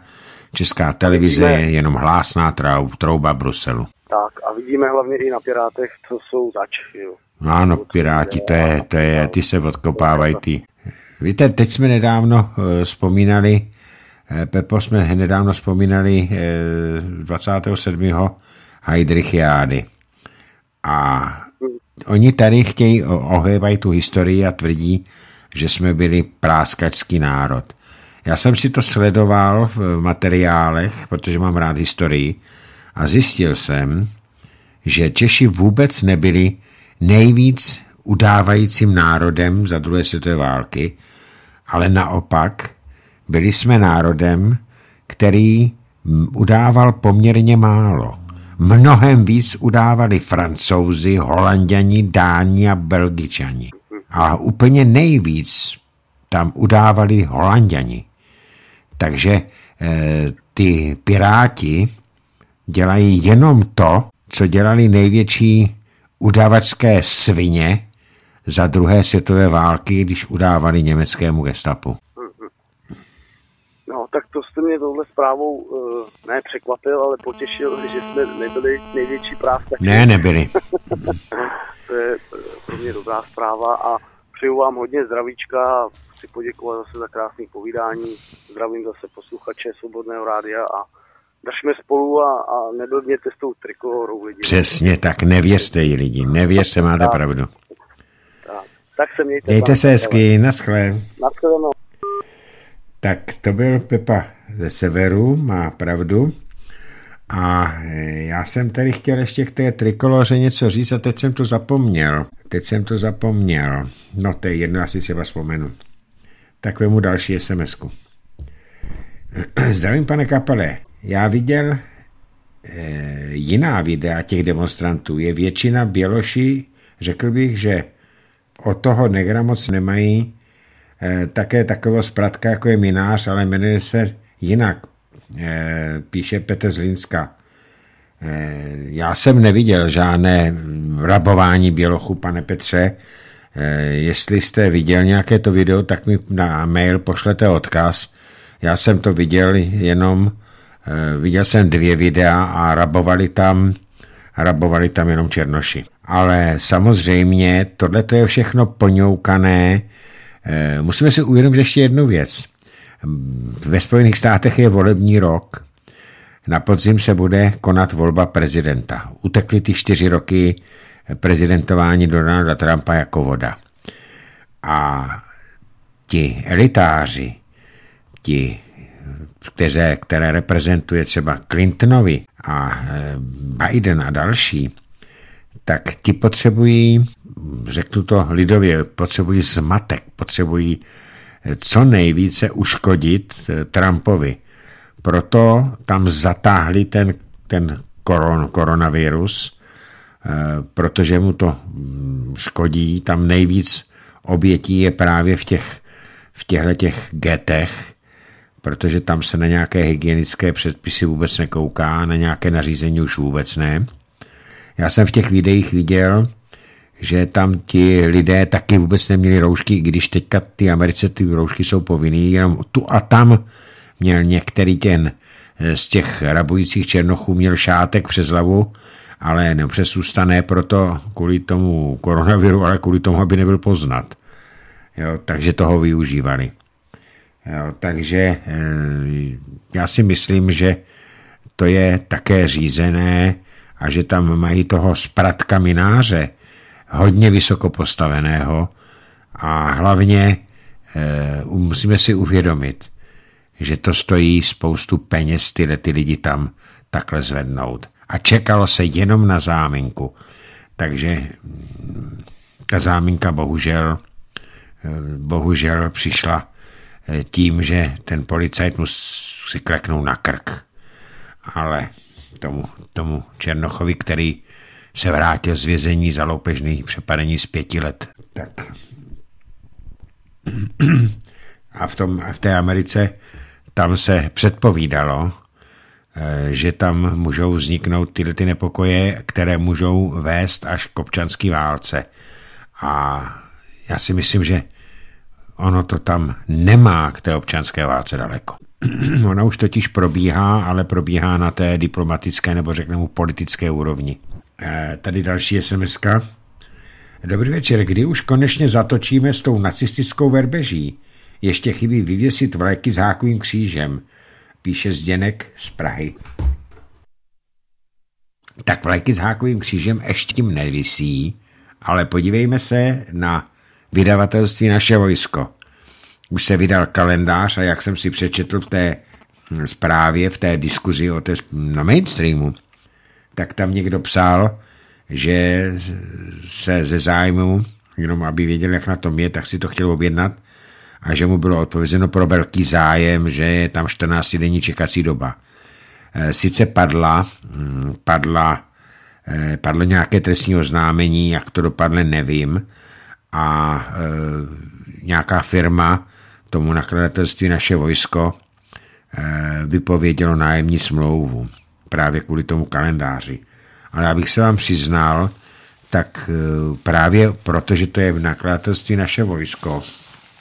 Česká televize je jenom hlásná trouba Bruselu. Tak a vidíme hlavně i na Pirátech, co jsou zač. Jo. No ano, Piráti, to je, to je, ty se odkopávají, ty. Víte, teď jsme nedávno uh, vzpomínali, uh, Pepo, jsme nedávno vzpomínali uh, 27. Heidrichiády. A oni tady chtějí, ohývají tu historii a tvrdí, že jsme byli práskačský národ. Já jsem si to sledoval v materiálech, protože mám rád historii, a zjistil jsem, že Češi vůbec nebyli nejvíc udávajícím národem za druhé světové války, ale naopak byli jsme národem, který udával poměrně málo. Mnohem víc udávali francouzi, holanděni, dáni a belgičani. A úplně nejvíc tam udávali holanděni. Takže e, ty piráti dělají jenom to, co dělali největší udavačské svině za druhé světové války, když udávali německému gestapu. Tak to jste mě touhle zprávou uh, ne překvapil, ale potěšil, že jsme nebyli největší právka. Ne, nebyli. <laughs> to je pro mě dobrá zpráva a přeju vám hodně zdravíčka a chci poděkovat zase za krásné povídání. Zdravím zase posluchače Svobodného rádia a držme spolu a, a neblbněte s tou trikolorou lidi. Přesně tak, nevěřte jí lidi, nevěřte, máte tak, pravdu. Tak, tak se mějte. Mějte se hezky, naschle. Naschledanou. Tak to byl Pepa ze severu, má pravdu. A e, já jsem tady chtěl ještě k té trikoloře něco říct a teď jsem to zapomněl. Teď jsem to zapomněl. No to je jedno, asi třeba vzpomenu. Tak vemu další sms -ku. <clears throat> Zdravím, pane Kapele. Já viděl e, jiná videa těch demonstrantů. Je většina Běloši, řekl bych, že o toho negra moc nemají. E, také takového zpratka, jako je Minář, ale jmenuje se jinak. E, píše Petr Zlinska. E, já jsem neviděl žádné rabování Bělochu, pane Petře. Jestli jste viděl nějaké to video, tak mi na mail pošlete odkaz. Já jsem to viděl jenom Eh, viděl jsem dvě videa a rabovali tam, rabovali tam jenom černoši. Ale samozřejmě tohle je všechno poňoukané. Eh, musíme si uvědomit ještě jednu věc. Ve Spojených státech je volební rok. Na podzim se bude konat volba prezidenta. Utekly ty čtyři roky prezidentování Donalda Trumpa jako voda. A ti elitáři, ti které, které reprezentuje třeba Clintonovi a eh, Biden a další, tak ti potřebují, řeknu to lidově, potřebují zmatek, potřebují eh, co nejvíce uškodit eh, Trumpovi. Proto tam zatáhli ten, ten koron, koronavirus, protože mu to mm, škodí. Tam nejvíc obětí je právě v těch, v těchto těch getech, protože tam se na nějaké hygienické předpisy vůbec nekouká, na nějaké nařízení už vůbec ne. Já jsem v těch videích viděl, že tam ti lidé taky vůbec neměli roušky, i když teďka ty Americe ty roušky jsou povinný, jenom tu a tam měl některý ten eh, z těch rabujících černochů měl šátek přes hlavu, ale nepřesůstané proto kvůli tomu koronaviru, ale kvůli tomu, aby nebyl poznat. Jo, takže toho využívali. Jo, takže eh, já si myslím, že to je také řízené a že tam mají toho spratka mináře hodně vysoko postaveného a hlavně e, musíme si uvědomit, že to stojí spoustu peněz tyhle ty lidi tam takhle zvednout. A čekalo se jenom na záminku. Takže mm, ta záminka bohužel, eh, bohužel přišla Eh, tím, že ten policajt mu si kleknul na krk. Ale tomu, tomu Černochovi, který se vrátil z vězení za loupežný přepadení z pěti let. Tak. <clears throat> A v, tom, v té Americe tam se předpovídalo, eh, že tam můžou vzniknout tyhle ty nepokoje, které můžou vést až k občanské válce. A já si myslím, že Ono to tam nemá k té občanské válce daleko. <clears throat> Ona už totiž probíhá, ale probíhá na té diplomatické nebo řekneme politické úrovni. E, tady další sms -ka. Dobrý večer, kdy už konečně zatočíme s tou nacistickou verbeží? Ještě chybí vyvěsit vlajky s hákovým křížem, píše Zděnek z Prahy. Tak vlajky s hákovým křížem ještě tím nevisí, ale podívejme se na vydavatelství Naše vojsko. Už se vydal kalendář a jak jsem si přečetl v té zprávě, v té diskuzi o té, na mainstreamu, tak tam někdo psal, že se ze zájmu, jenom aby věděl, jak na tom je, tak si to chtěl objednat a že mu bylo odpovězeno pro velký zájem, že je tam 14 denní čekací doba. E, sice padla, mm, padla, e, padlo nějaké trestní oznámení, jak to dopadne, nevím, a e, nějaká firma tomu nakladatelství naše vojsko vypovědělo nájemní smlouvu právě kvůli tomu kalendáři. Ale abych se vám přiznal, tak e, právě protože to je v nakladatelství naše vojsko,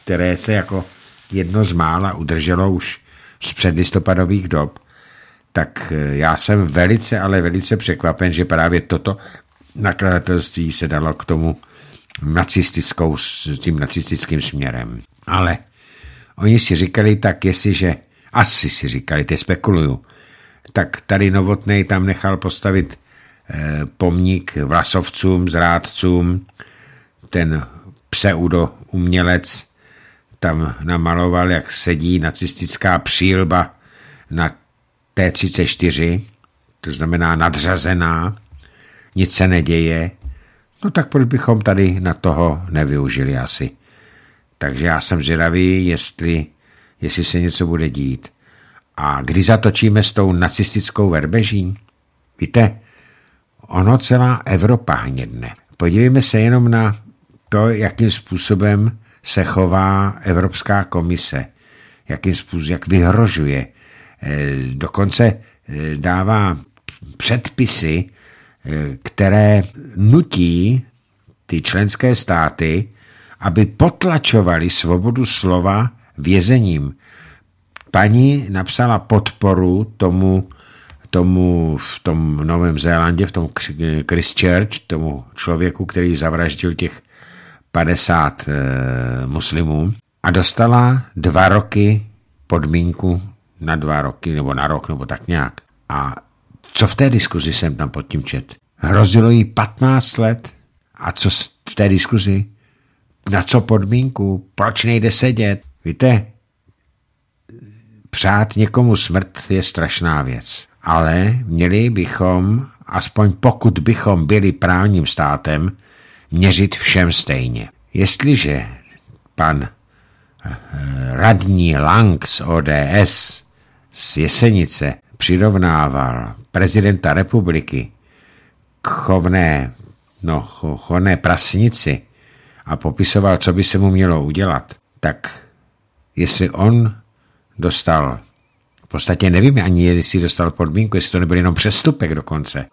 které se jako jedno z mála udrželo už z předlistopadových dob, tak e, já jsem velice, ale velice překvapen, že právě toto nakladatelství se dalo k tomu nacistickou, tím nacistickým směrem. Ale oni si říkali tak, jestliže, asi si říkali, ty spekuluju, tak tady Novotnej tam nechal postavit eh, pomník vlasovcům, zrádcům, ten pseudo umělec tam namaloval, jak sedí nacistická přílba na T-34, to znamená nadřazená, nic se neděje, no tak proč bychom tady na toho nevyužili asi. Takže já jsem zvědavý, jestli, jestli se něco bude dít. A kdy zatočíme s tou nacistickou verbeží? Víte, ono celá Evropa hnědne. Podívejme se jenom na to, jakým způsobem se chová Evropská komise, jakým způsobem, jak vyhrožuje. Eh, dokonce eh, dává předpisy, eh, které nutí ty členské státy, aby potlačovali svobodu slova vězením. Paní napsala podporu tomu, tomu v tom Novém Zélandě, v tom Christchurch, tomu člověku, který zavraždil těch 50 e, eh, muslimů a dostala dva roky podmínku na dva roky, nebo na rok, nebo tak nějak. A co v té diskuzi jsem tam pod tím čet? Hrozilo jí 15 let. A co v té diskuzi? Na co podmínku? Proč nejde sedět? Víte, přát někomu smrt je strašná věc. Ale měli bychom, aspoň pokud bychom byli právním státem, měřit všem stejně. Jestliže pan eh, radní Lang z ODS z Jesenice přirovnával prezidenta republiky k chovné, no, chovné prasnici a popisoval, co by se mu mělo udělat, tak jestli on dostal, v podstatě nevím ani, jestli dostal podmínku, jestli to nebyl jenom přestupek dokonce,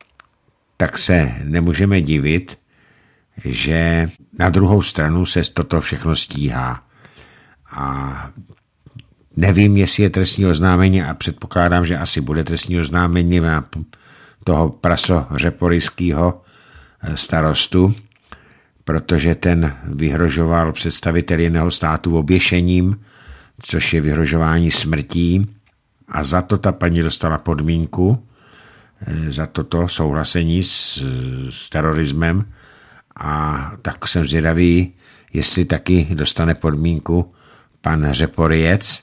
tak se nemůžeme divit, že na druhou stranu se toto všechno stíhá. A nevím, jestli je trestní oznámení a předpokládám, že asi bude trestní oznámení na toho praso řeporyského eh, starostu, protože ten vyhrožoval představitel jiného státu oběšením, což je vyhrožování smrtí a za to ta paní dostala podmínku, eh, za toto souhlasení s, s terorismem a tak jsem zvědavý, jestli taky dostane podmínku pan Řeporiec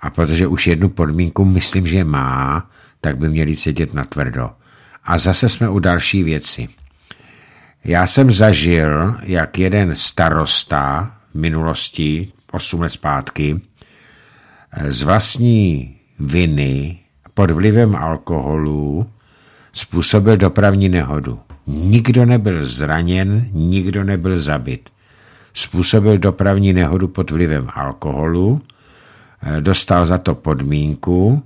a protože už jednu podmínku myslím, že má, tak by měli sedět na tvrdo. A zase jsme u další věci. Já jsem zažil, jak jeden starosta v minulosti, 8 let zpátky, z vlastní viny pod vlivem alkoholu způsobil dopravní nehodu. Nikdo nebyl zraněn, nikdo nebyl zabit. Způsobil dopravní nehodu pod vlivem alkoholu, eh, dostal za to podmínku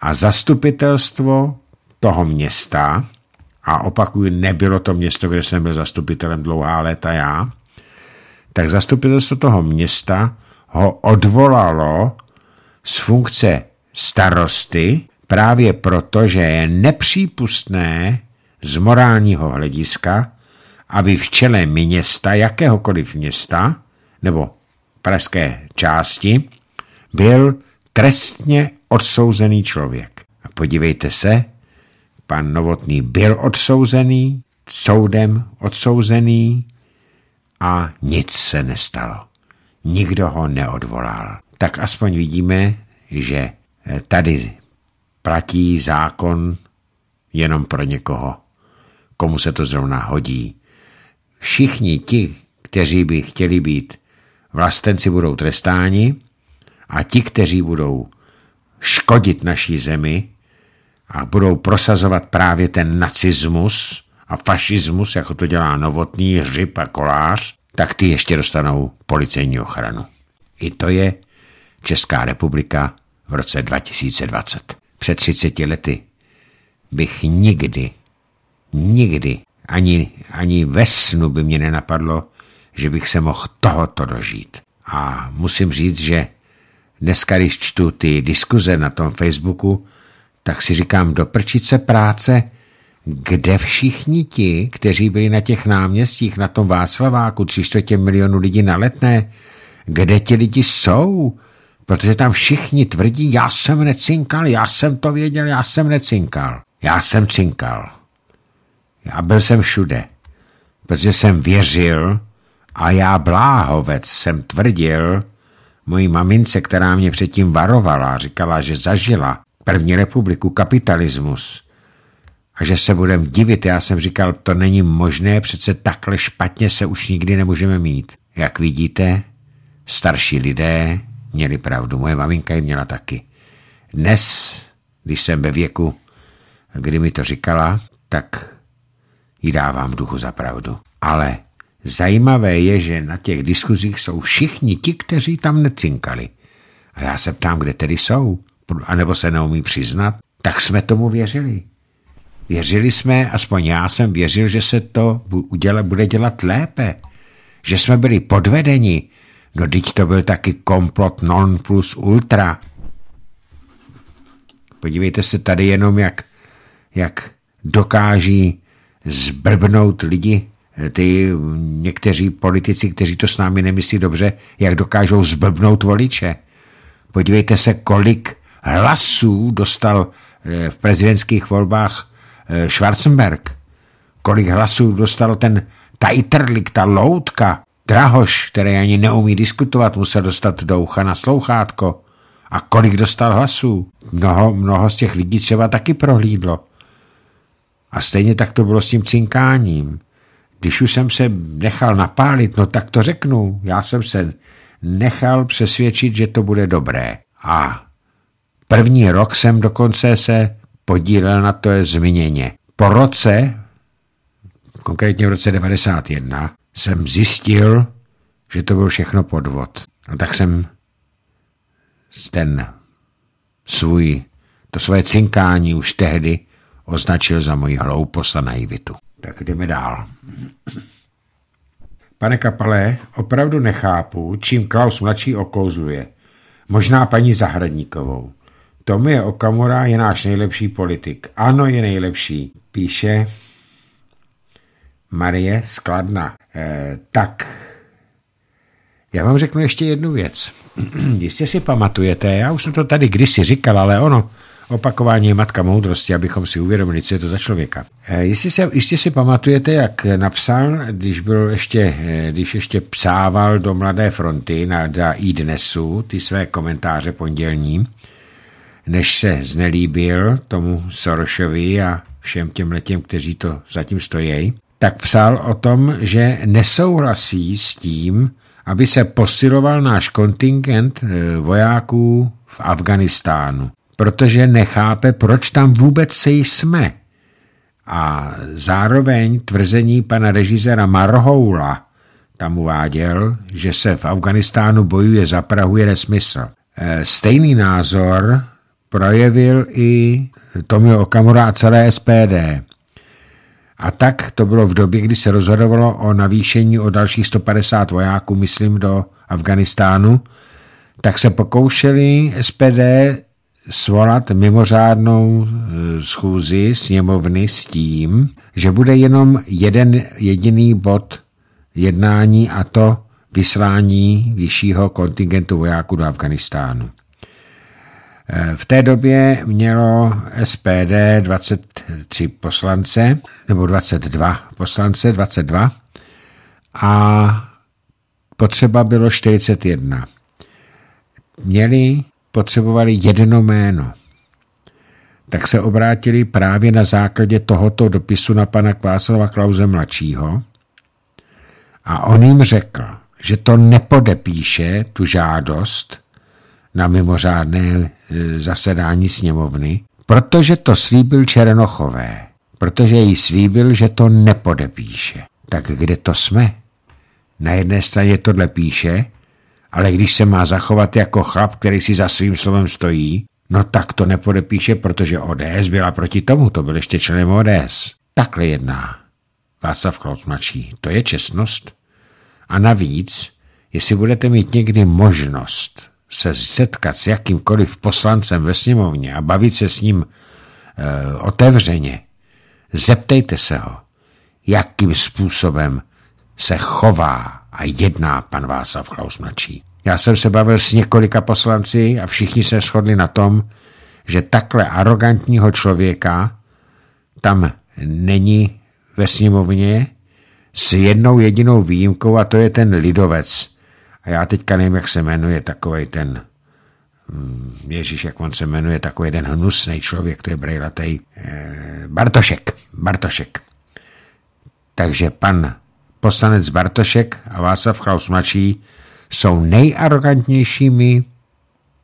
a zastupitelstvo toho města, a opakuju, nebylo to město, kde jsem byl zastupitelem dlouhá léta já, tak zastupitelstvo toho města ho odvolalo z funkce starosty právě proto, že je nepřípustné z morálního hlediska, aby v čele města, jakéhokoliv města, nebo pražské části, byl trestně odsouzený člověk. A podívejte se, pan Novotný byl odsouzený, soudem odsouzený a nic se nestalo. Nikdo ho neodvolal. Tak aspoň vidíme, že tady platí zákon jenom pro někoho komu se to zrovna hodí. Všichni ti, kteří by chtěli být vlastenci, budou trestáni a ti, kteří budou škodit naší zemi a budou prosazovat právě ten nacismus a fašismus, jako to dělá Novotný, Hřib a Kolář, tak ty ještě dostanou policejní ochranu. I to je Česká republika v roce 2020. Před 30 lety bych nikdy Nikdy, ani, ani ve snu by mě nenapadlo, že bych se mohl tohoto dožít. A musím říct, že dneska, když čtu ty diskuze na tom Facebooku, tak si říkám, do prčice práce kde všichni ti, kteří byli na těch náměstích, na tom Václaváku, tři čtvrtě milionu lidí na letné, kde ti lidi jsou? Protože tam všichni tvrdí, já jsem necinkal, já jsem to věděl, já jsem necinkal. Já jsem cinkal. Já byl jsem všude, protože jsem věřil a já bláhovec jsem tvrdil mojí mamince, která mě předtím varovala, říkala, že zažila první republiku, kapitalismus a že se budem divit. Já jsem říkal, to není možné, přece takhle špatně se už nikdy nemůžeme mít. Jak vidíte, starší lidé měli pravdu. Moje maminka ji měla taky. Dnes, když jsem ve věku, kdy mi to říkala, tak jí dávám duchu za pravdu. Ale zajímavé je, že na těch diskuzích jsou všichni ti, kteří tam necinkali. A já se ptám, kde tedy jsou, anebo se neumí přiznat. Tak jsme tomu věřili. Věřili jsme, aspoň já jsem věřil, že se to uděle, bude dělat lépe. Že jsme byli podvedeni. No teď to byl taky komplot non plus ultra. Podívejte se tady jenom, jak, jak dokáží zbrbnout lidi, ty někteří politici, kteří to s námi nemyslí dobře, jak dokážou zblbnout voliče. Podívejte se, kolik hlasů dostal eh, v prezidentských volbách eh, Schwarzenberg. Kolik hlasů dostal ten Tajtrlik, ta loutka, Drahoš, který ani neumí diskutovat, musel dostat do ucha na slouchátko. A kolik dostal hlasů? Mnoho, mnoho z těch lidí třeba taky prohlídlo. A stejně tak to bylo s tím cinkáním. Když už jsem se nechal napálit, no tak to řeknu. Já jsem se nechal přesvědčit, že to bude dobré. A první rok jsem dokonce se podílel na to změně. Po roce, konkrétně v roce 91, jsem zjistil, že to byl všechno podvod. No tak jsem ten svůj, to svoje cinkání už tehdy označil za moji hloupost a naivitu. Tak jdeme dál. Pane Kapale, opravdu nechápu, čím Klaus mladší okouzuje. Možná paní Zahradníkovou. Tomie Okamura je náš nejlepší politik. Ano, je nejlepší, píše Marie Skladna. E, tak, já vám řeknu ještě jednu věc. <clears throat> Jistě si pamatujete, já už jsem to tady kdysi říkal, ale ono, Opakování je matka moudrosti, abychom si uvědomili, co je to za člověka. Eh, jestli se, jistě si pamatujete, jak napsal, když, byl ještě, eh, když ještě psával do Mladé fronty na, na dnesu ty své komentáře pondělní, než se znelíbil tomu Sorošovi a všem těm letěm, kteří to zatím stojí, tak psal o tom, že nesouhlasí s tím, aby se posiloval náš kontingent eh, vojáků v Afganistánu protože nechápe, proč tam vůbec se jsme. A zároveň tvrzení pana režiséra Marhoula tam uváděl, že se v Afganistánu bojuje za Prahu je nesmysl. E, stejný názor projevil i Tomio Okamura a celé SPD. A tak to bylo v době, kdy se rozhodovalo o navýšení o dalších 150 vojáků, myslím, do Afganistánu, tak se pokoušeli SPD svolat mimořádnou e, schůzi sněmovny s tím, že bude jenom jeden jediný bod jednání a to vyslání vyššího kontingentu vojáků do Afganistánu. E, v té době mělo SPD 23 poslance, nebo 22 poslance, 22, a potřeba bylo 41. Měli potřebovali jedno jméno. Tak se obrátili právě na základě tohoto dopisu na pana Kváslava Klauze mladšího a on jim řekl, že to nepodepíše, tu žádost, na mimořádné e, zasedání sněmovny, protože to slíbil Černochové, protože jí slíbil, že to nepodepíše. Tak kde to jsme? Na jedné straně tohle píše, ale když se má zachovat jako chlap, který si za svým slovem stojí, no tak to nepodepíše, protože ODS byla proti tomu, to byl ještě členem ODS. Takhle jedná. Václav Klaus mladší, to je čestnost. A navíc, jestli budete mít někdy možnost se setkat s jakýmkoliv poslancem ve sněmovně a bavit se s ním e, otevřeně, Zeptejte se ho, jakým způsobem se chová a jedná pan Václav Klaus mladší. Já jsem se bavil s několika poslanci a všichni se shodli na tom, že takhle arrogantního člověka tam není ve sněmovně s jednou jedinou výjimkou a to je ten lidovec. A já teďka nevím, jak se jmenuje takový ten hm, Ježíš, jak on se jmenuje, takový jeden hnusný člověk, to je brejlatej, eh, Bartošek, Bartošek. Takže pan poslanec Bartošek a Václav Klaus mladší jsou nejarrogantnějšími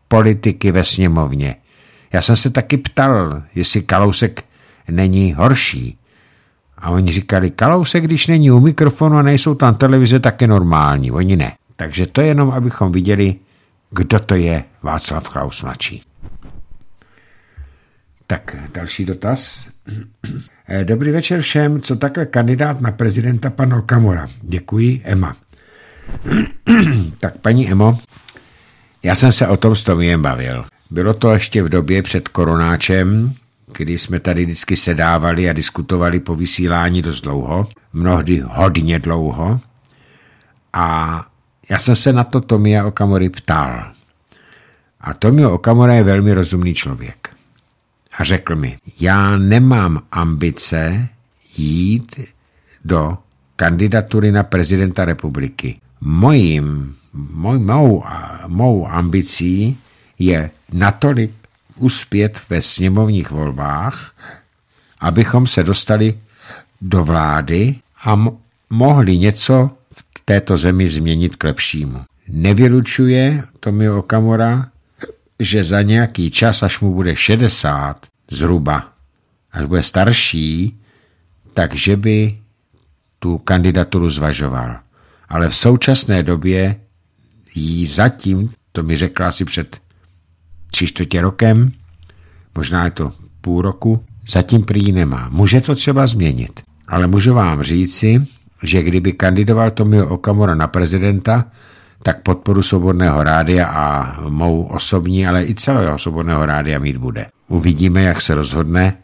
politiky ve sněmovně. Já jsem se taky ptal, jestli Kalousek není horší. A oni říkali, Kalousek, když není u mikrofonu a nejsou tam televize, tak je normální. Oni ne. Takže to je jenom, abychom viděli, kdo to je Václav Klaus mladší. Tak další dotaz. <clears throat> Dobrý večer všem, co takhle kandidát na prezidenta pan Okamura. Děkuji, Emma. <clears throat> tak paní Emo, já jsem se o tom s Tomiem bavil. Bylo to ještě v době před koronáčem, kdy jsme tady vždycky sedávali a diskutovali po vysílání dost dlouho, mnohdy hodně dlouho. A já jsem se na to Tomia Okamory ptal. A Tomio Okamura je velmi rozumný člověk. A řekl mi, já nemám ambice jít do kandidatury na prezidenta republiky. Mojím, moj, mou, mou ambicí je natolik uspět ve sněmovních volbách, abychom se dostali do vlády a mohli něco této zemi změnit k lepšímu. Nevylučuje Tomi Okamura, že za nějaký čas, až mu bude 60 zhruba, až bude starší, takže by tu kandidaturu zvažoval. Ale v současné době jí zatím, to mi řekla asi před tři čtvrtě rokem, možná je to půl roku, zatím prý nemá. Může to třeba změnit, ale můžu vám říci, že kdyby kandidoval Tomio Okamura na prezidenta, tak podporu Svobodného rádia a mou osobní, ale i celého Svobodného rádia mít bude. Uvidíme, jak se rozhodne,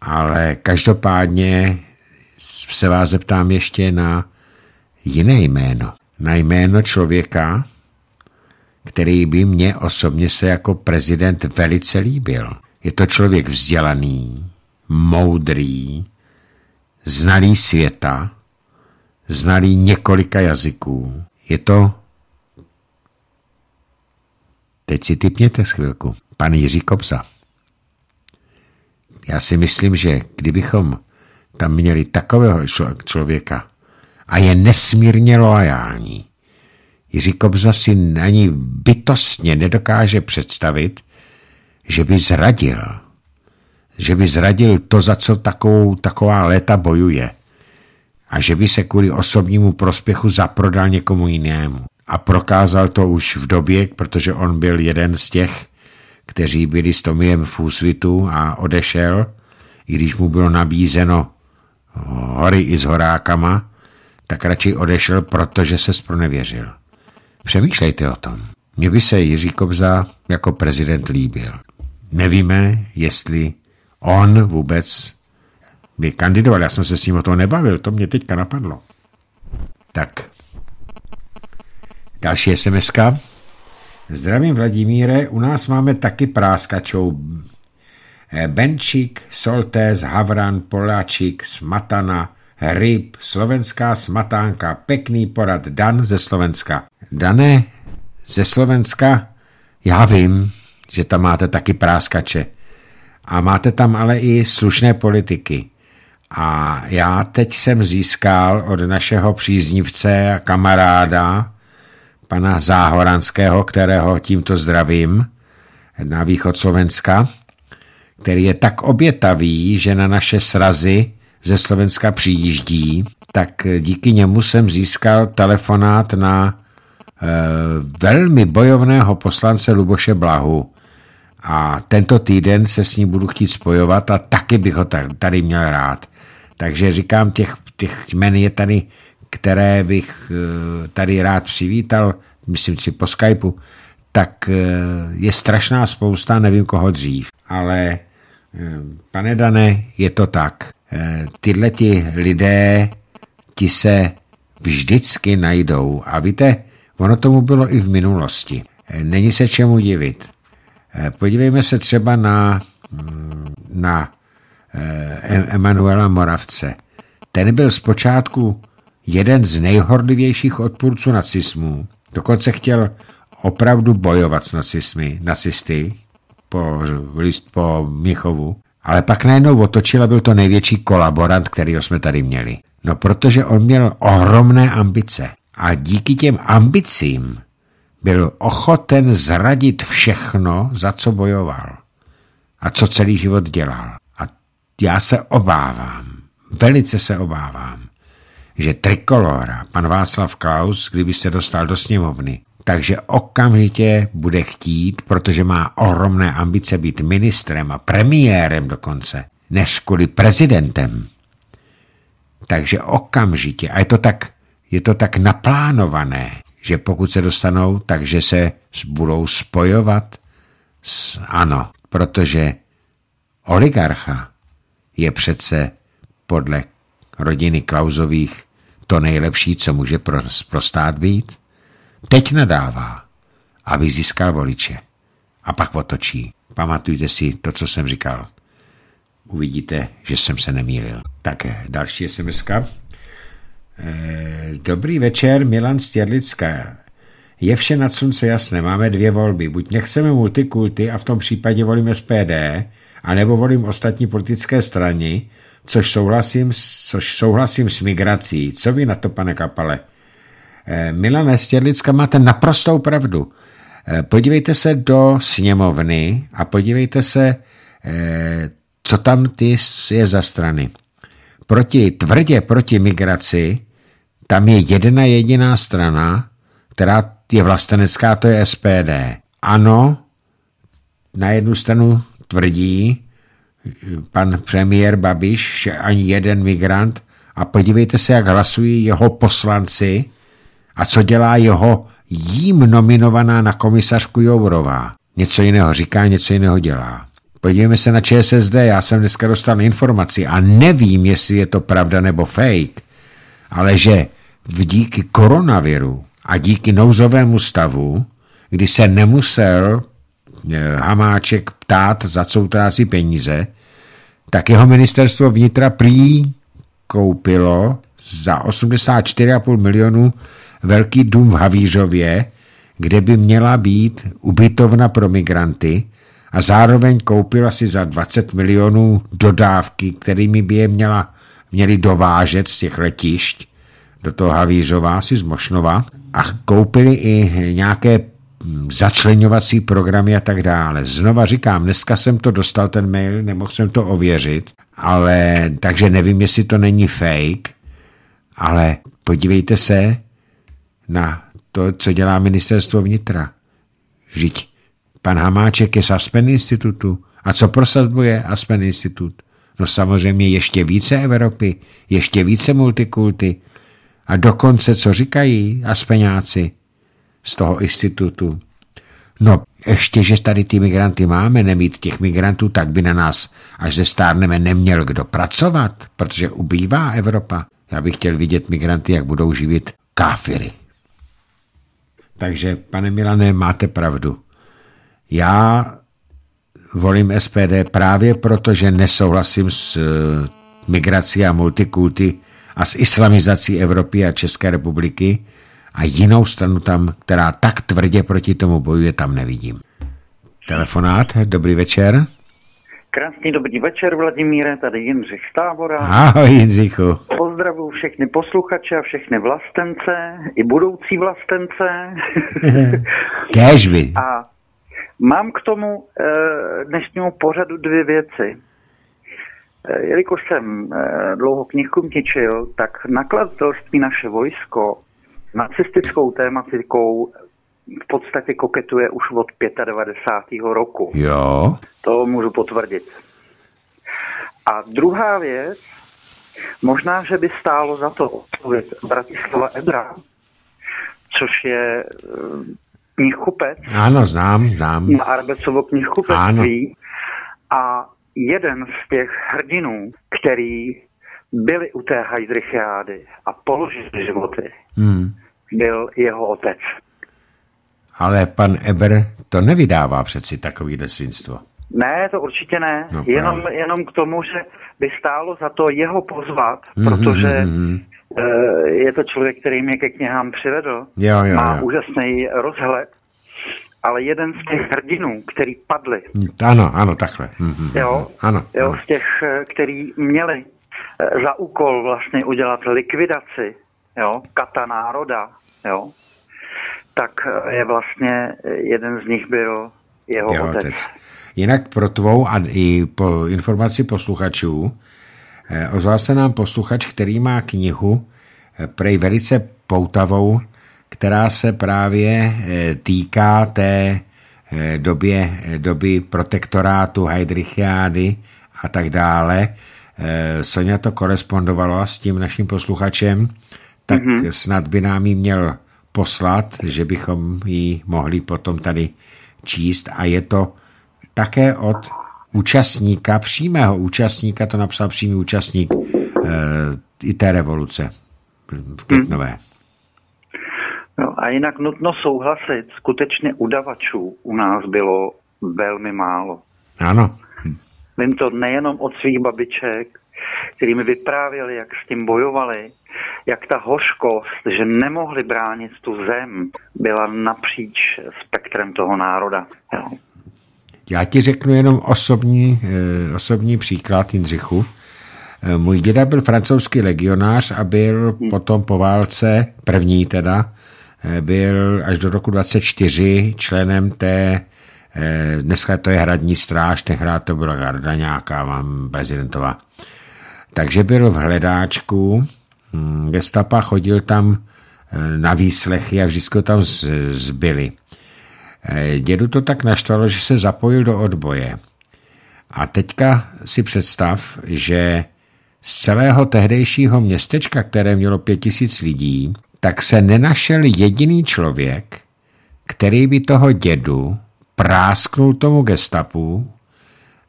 ale každopádně se vás zeptám ještě na jiné jméno. Na jméno člověka, který by mě osobně se jako prezident velice líbil. Je to člověk vzdělaný, moudrý, znalý světa, znalý několika jazyků. Je to Teď si typněte chvilku. Pan Jiří Kobza. Já si myslím, že kdybychom tam měli takového člověka a je nesmírně loajální, Jiří Kobza si ani bytostně nedokáže představit, že by zradil. Že by zradil to, za co takovou, taková léta bojuje. A že by se kvůli osobnímu prospěchu zaprodal někomu jinému. A prokázal to už v době, protože on byl jeden z těch, kteří byli s Tomiem v úsvitu a odešel, i když mu bylo nabízeno hory i s horákama, tak radši odešel, protože se spronevěřil. Přemýšlejte o tom. Mně by se Jiří Kobza jako prezident líbil. Nevíme, jestli on vůbec by kandidoval. Já jsem se s ním o toho nebavil, to mě teďka napadlo. Tak. Další sms -ka. Zdravím Vladimíre, u nás máme taky práskačou. Benčík, Soltés, Havran, Poláčik, Smatana, Ryb, slovenská smatánka, pekný porad Dan ze Slovenska. Dané, ze Slovenska, já vím, že tam máte taky práskače. A máte tam ale i slušné politiky. A já teď jsem získal od našeho příznivce a kamaráda, pana Záhoranského, kterého tímto zdravím, na východ Slovenska, který je tak obětavý, že na naše srazy ze Slovenska přijíždí, tak díky němu jsem získal telefonát na e, velmi bojovného poslance Luboše Blahu. A tento týden se s ním budu chtít spojovat a taky bych ho tady měl rád. Takže říkám, těch, těch jmen je tady, které bych e, tady rád přivítal, myslím si po Skypeu, tak e, je strašná spousta, nevím koho dřív. Ale, pane Dane, je to tak. eh, tyhle ti lidé ti se vždycky najdou. A víte, ono tomu bylo i v minulosti. Eh, není se čemu divit. Podívejme se třeba na, mm, na Emanuela Moravce. Ten byl zpočátku jeden z nejhorlivějších odpůrců nacismu. Dokonce chtěl opravdu bojovat s nacismy, nacisty po, list, po Michovu. Ale pak najednou otočil a byl to největší kolaborant, který jsme tady měli. No protože on měl ohromné ambice. A díky těm ambicím byl ochoten zradit všechno, za co bojoval. A co celý život dělal. A já se obávám, velice se obávám, že trikolora, pan Václav Klaus, kdyby se dostal do sněmovny, takže okamžitě bude chtít, protože má ohromné ambice být ministrem a premiérem dokonce, než kvůli prezidentem. Takže okamžitě, a je to tak, je to tak naplánované, že pokud se dostanou, takže se budou spojovat s ano, protože oligarcha je přece podle rodiny Klausových to nejlepší, co může pro, pro stát být. Teď nadává, aby získal voliče. A pak otočí. Pamatujte si to, co jsem říkal. Uvidíte, že jsem se nemýlil. Tak další sms -ka. Eh, dobrý večer, Milan Stěrlická. Je vše nad slunce jasné, máme dvě volby. Buď nechceme multikulty a v tom případě volím SPD, anebo volím ostatní politické strany, což souhlasím, což souhlasím s migrací. Co vy na to, pane Kapale? Eh, Milane Stěrlicka, máte naprostou pravdu. Eh, podívejte se do sněmovny a podívejte se, co tam ty je za strany. Proti, tvrdě proti migraci, tam je jedna jediná strana, která je vlastenecká, to je SPD. Ano, na jednu stranu tvrdí pan premiér Babiš, že ani jeden migrant a podívejte se, jak hlasují jeho poslanci a co dělá jeho jím nominovaná na komisařku Jourová. Něco jiného říká, něco jiného dělá. Podívejme se na ČSSD, já jsem dneska dostal informaci a nevím, jestli je to pravda nebo fake, ale že díky koronaviru a díky nouzovému stavu, kdy se nemusel eh, Hamáček ptát, za co utrácí peníze, tak jeho ministerstvo vnitra prý koupilo za 84,5 milionů velký dům v Havířově, kde by měla být ubytovna pro migranty a zároveň koupila si za 20 milionů dodávky, kterými by je měla, měli dovážet z těch letišť do toho Havířova, si z Mošnova a koupili i nějaké začlenovací programy a tak dále. Znova říkám, dneska jsem to dostal ten mail, nemohl jsem to ověřit, ale takže nevím, jestli to není fake, ale podívejte se, na to, co dělá ministerstvo vnitra. Žiť. Pan Hamáček je z Aspen institutu. A co prosazuje Aspen institut? No samozřejmě ještě více Evropy, ještě více multikulty. A dokonce, co říkají Aspeňáci z toho institutu? No, ještě, že tady ty migranty máme, nemít těch migrantů, tak by na nás, až ze stárneme, neměl kdo pracovat, protože ubývá Evropa. Já bych chtěl vidět migranty, jak budou živit káfiry. Takže, pane Milane, máte pravdu. Já volím SPD právě proto, že nesouhlasím s eh, migrací a multikulty a s islamizací Evropy a České republiky a jinou stranu tam, která tak tvrdě proti tomu bojuje, tam nevidím. Telefonát, dobrý večer. Krásný dobrý večer, Vladimíre, tady Jindřich z Tábora. Ahoj, Jindřichu. Pozdravuji všechny posluchače a všechny vlastence, i budoucí vlastence. <laughs> Kéžby. a mám k tomu e, dnešnímu pořadu dvě věci. E, jelikož jsem e, dlouho knihkumtičil, tak nakladatelství naše vojsko nacistickou tématikou v podstatě koketuje už od 95. roku. Jo. To můžu potvrdit. A druhá věc, možná, že by stálo za to odpověď Bratislava Ebra, což je eh, knihkupec. Ano, znám, znám. Na Arbecovo knihkupectví. Ano. A jeden z těch hrdinů, který byli u té Heidrichiády a položili životy, hmm. byl jeho otec. Ale pan Eber to nevydává přeci takovýhle svinstvo. Ne, to určitě ne. No, jenom, jenom k tomu, že by stálo za to jeho pozvat, mm-hmm, protože mm-hmm. je to člověk, který mě ke knihám přivedl. Jo, jo, má jo. úžasný rozhled, ale jeden z těch hrdinů, který padli. Ano, ano, takhle. Mm-hmm, jo, ano, jo, ano. z těch, eh, který měli eh, za úkol vlastně udělat likvidaci, jo, kata národa, jo, tak je vlastně, jeden z nich byl jeho, jeho otec. otec. Jinak pro tvou a i po informaci posluchačů, eh, ozval se nám posluchač, který má knihu eh, prej velice poutavou, která se právě eh, týká té době, doby protektorátu Heidrichiády a tak dále. Sonja to korespondovala s tím naším posluchačem, tak mm-hmm. snad by nám ji měl poslat, že bychom ji mohli potom tady číst a je to také od účastníka, přímého účastníka, to napsal přímý účastník e, i té revoluce v Květnové. Hmm. No a jinak nutno souhlasit, skutečně udavačů u nás bylo velmi málo. Ano. Vím to nejenom od svých babiček, který mi vyprávěli, jak s tím bojovali, jak ta hořkost, že nemohli bránit tu zem, byla napříč spektrem toho národa. Jo. Já ti řeknu jenom osobní, eh, osobní příklad Jindřichu. Eh, můj děda byl francouzský legionář a byl hmm. potom po válce, první teda, byl až do roku 24 členem té, dneska to je hradní stráž, tenkrát to byla garda nějaká, vám prezidentová. Takže byl v hledáčku, hm, gestapa chodil tam na výslechy a vždycky tam zbyli. Eh, dědu to tak naštvalo, že se zapojil do odboje. A teďka si představ, že z celého tehdejšího městečka, které mělo pět tisíc lidí, tak se nenašel jediný člověk, který by toho dědu prásknul tomu gestapu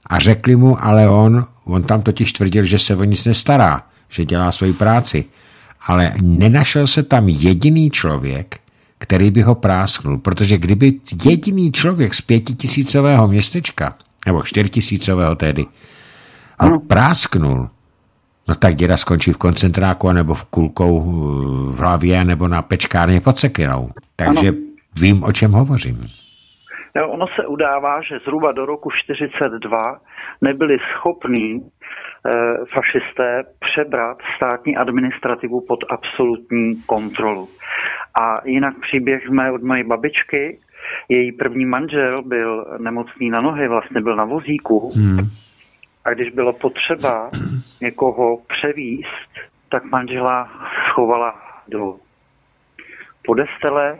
a řekli mu, ale on, on tam totiž tvrdil, že se o nic nestará, že dělá svoji práci. Ale nenašel se tam jediný člověk, který by ho prásknul. Protože kdyby jediný člověk z pětitisícového městečka, nebo čtyřtisícového tedy, prásknul, no tak děda skončí v koncentráku, nebo v kulkou v hlavě, nebo na pečkárně pod sekinou. Takže ano. vím, o čem hovořím. No, ono se udává, že zhruba do roku 42 nebyli schopní e, fašisté přebrat státní administrativu pod absolutní kontrolu. A jinak příběh mé od mé babičky, její první manžel byl nemocný na nohy, vlastně byl na vozíku. Hmm. A když bylo potřeba <clears throat> někoho převíst, tak manžela schovala do podestele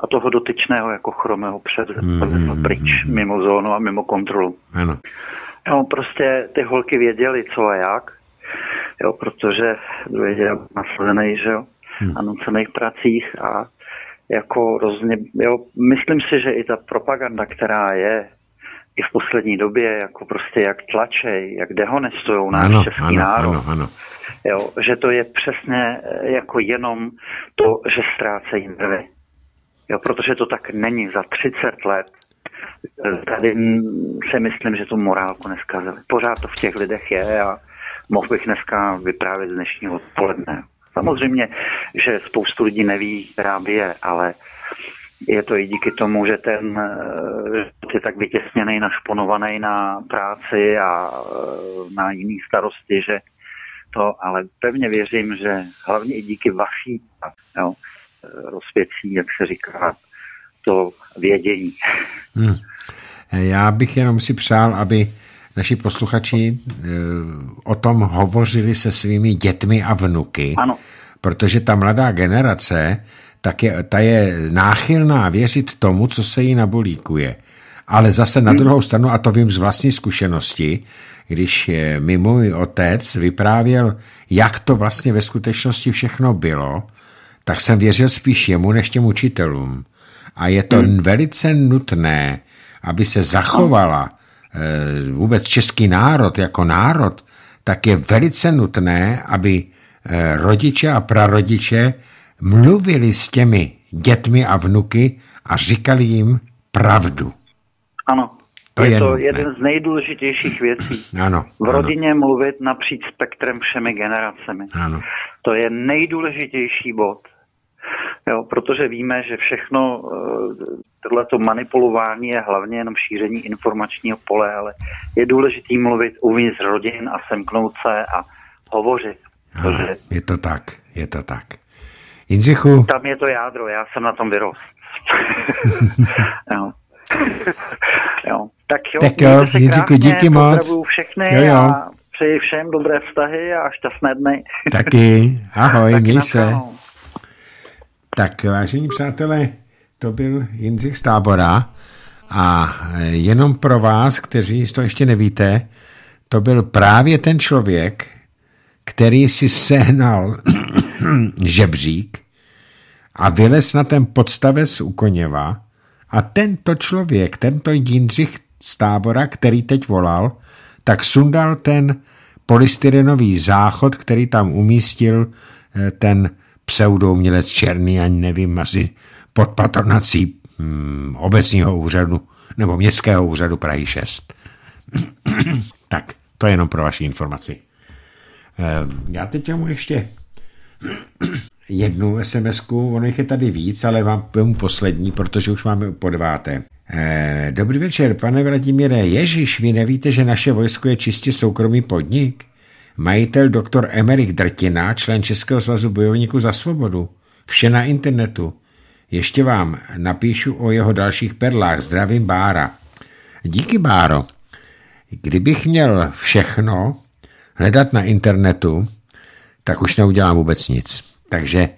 a toho dotyčného jako chromého před hmm. pryč, mimo zónu a mimo kontrolu. Ano. No, prostě ty holky věděly, co a jak, jo, protože věděli nasledený, že jo hmm. a nucených pracích a jako rozně, jo, myslím si, že i ta propaganda, která je i v poslední době, jako prostě jak tlačej, jak dehonestují náš ano, český ano, národ, ano, ano. Jo, že to je přesně eh, jako jenom to, že ztrácejí nervy. Jo, protože to tak není za 30 let. Tady si myslím, že tu morálku neskazili. Pořád to v těch lidech je a mohl bych dneska vyprávět z dnešního odpoledne. Samozřejmě, že spoustu lidí neví, která by je, ale je to i díky tomu, že ten eh, je tak vytěsněný, našponovaný na práci a eh, na jiný starosti, že to, ale pevně věřím, že hlavně i díky vaší jo, eh, rozpěcí, jak se říká, to vědění. Hmm. Já bych jenom si přál, aby naši posluchači o tom hovořili se svými dětmi a vnuky, ano. protože ta mladá generace tak je, ta je náchylná věřit tomu, co se jí nabolíkuje. Ale zase na hmm. druhou stranu, a to vím z vlastní zkušenosti, když mi můj otec vyprávěl, jak to vlastně ve skutečnosti všechno bylo, tak jsem věřil spíš jemu než těm učitelům. A je to hmm. velice nutné, aby se zachovala eh, vůbec český národ jako národ, tak je velice nutné, aby eh, rodiče a prarodiče mluvili s těmi dětmi a vnuky a říkali jim pravdu. Ano, to je, je to jeden z nejdůležitějších věcí. <clears throat> Ano, v rodině ano. mluvit napříč spektrem všemi generacemi. Ano. To je nejdůležitější bod. Jo, protože víme, že všechno eh, tohleto manipulování je hlavně jenom šíření informačního pole, ale je důležité mluvit uvnitř rodin a semknout se a hovořit. Ano. Je to tak, je to tak. Jindřichu. Tam je to jádro, já jsem na tom vyrost. <laughs> jo. jo. Tak jo, tak jo Jindřichu, díky moc. všechny jo, jo. a přeji všem dobré vztahy a šťastné dny. Taky, <laughs> ahoj, tak měj se. Tak, vážení přátelé, to byl Jindřich z tábora a jenom pro vás, kteří to ještě nevíte, to byl právě ten člověk, který si sehnal <coughs> žebřík a vylez na ten podstavec u Koněva a tento člověk, tento Jindřich z tábora, který teď volal, tak sundal ten polystyrenový záchod, který tam umístil eh, ten pseudoumělec Černý, ani nevím, asi pod patronací hmm, obecního úřadu nebo městského úřadu Prahy 6. <clears throat> tak, to je jenom pro vaši informaci. Eh, já teď mám ještě jednu SMS-ku, ono jich je tady víc, ale vám poslední, protože už máme po deváté. Eh, dobrý večer, pane Vladimíre. Ježíš, vy nevíte, že naše vojsko je čistě soukromý podnik? Majitel doktor Emerich Drtina, člen Českého svazu bojovníků za svobodu. Vše na internetu. Ještě vám napíšu o jeho dalších perlách. Zdravím Bára. Díky Báro. Kdybych měl všechno hledat na internetu, tak už neudělám vůbec nic. Takže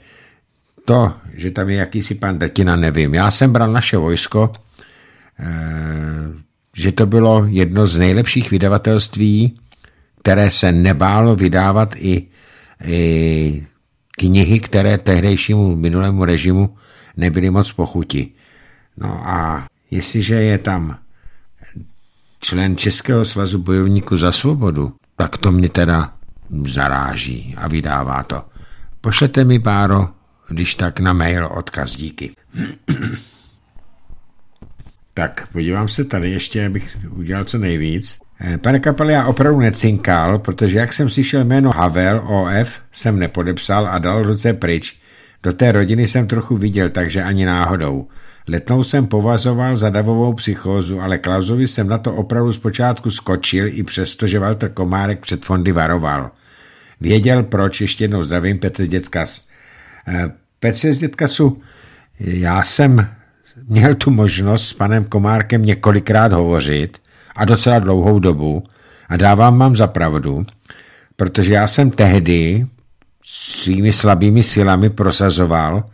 to, že tam je jakýsi pan Drtina, nevím. Já jsem bral naše vojsko, eh, že to bylo jedno z nejlepších vydavatelství, které se nebálo vydávat i, i knihy, které tehdejšímu minulému režimu nebyly moc pochuti. No a jestliže je tam člen Českého svazu bojovníků za svobodu, tak to mě teda zaráží a vydává to. Pošlete mi, Báro, když tak na mail odkaz díky. tak, podívám se tady ještě, abych udělal co nejvíc. Eh, pane Kapel, já opravdu necinkal, protože jak jsem slyšel jméno Havel OF, jsem nepodepsal a dal ruce pryč. Do té rodiny jsem trochu viděl, takže ani náhodou. Letnou jsem povazoval za davovou psychózu, ale Klausovi jsem na to opravdu zpočátku skočil, i přesto, že Walter Komárek před fondy varoval. Věděl proč, ještě jednou zdravím, Petr. Eh, Petře z Dětkasu, já jsem měl tu možnost s panem Komárkem několikrát hovořit a docela dlouhou dobu a dávám vám za pravdu, protože já jsem tehdy svými slabými silami prosazoval,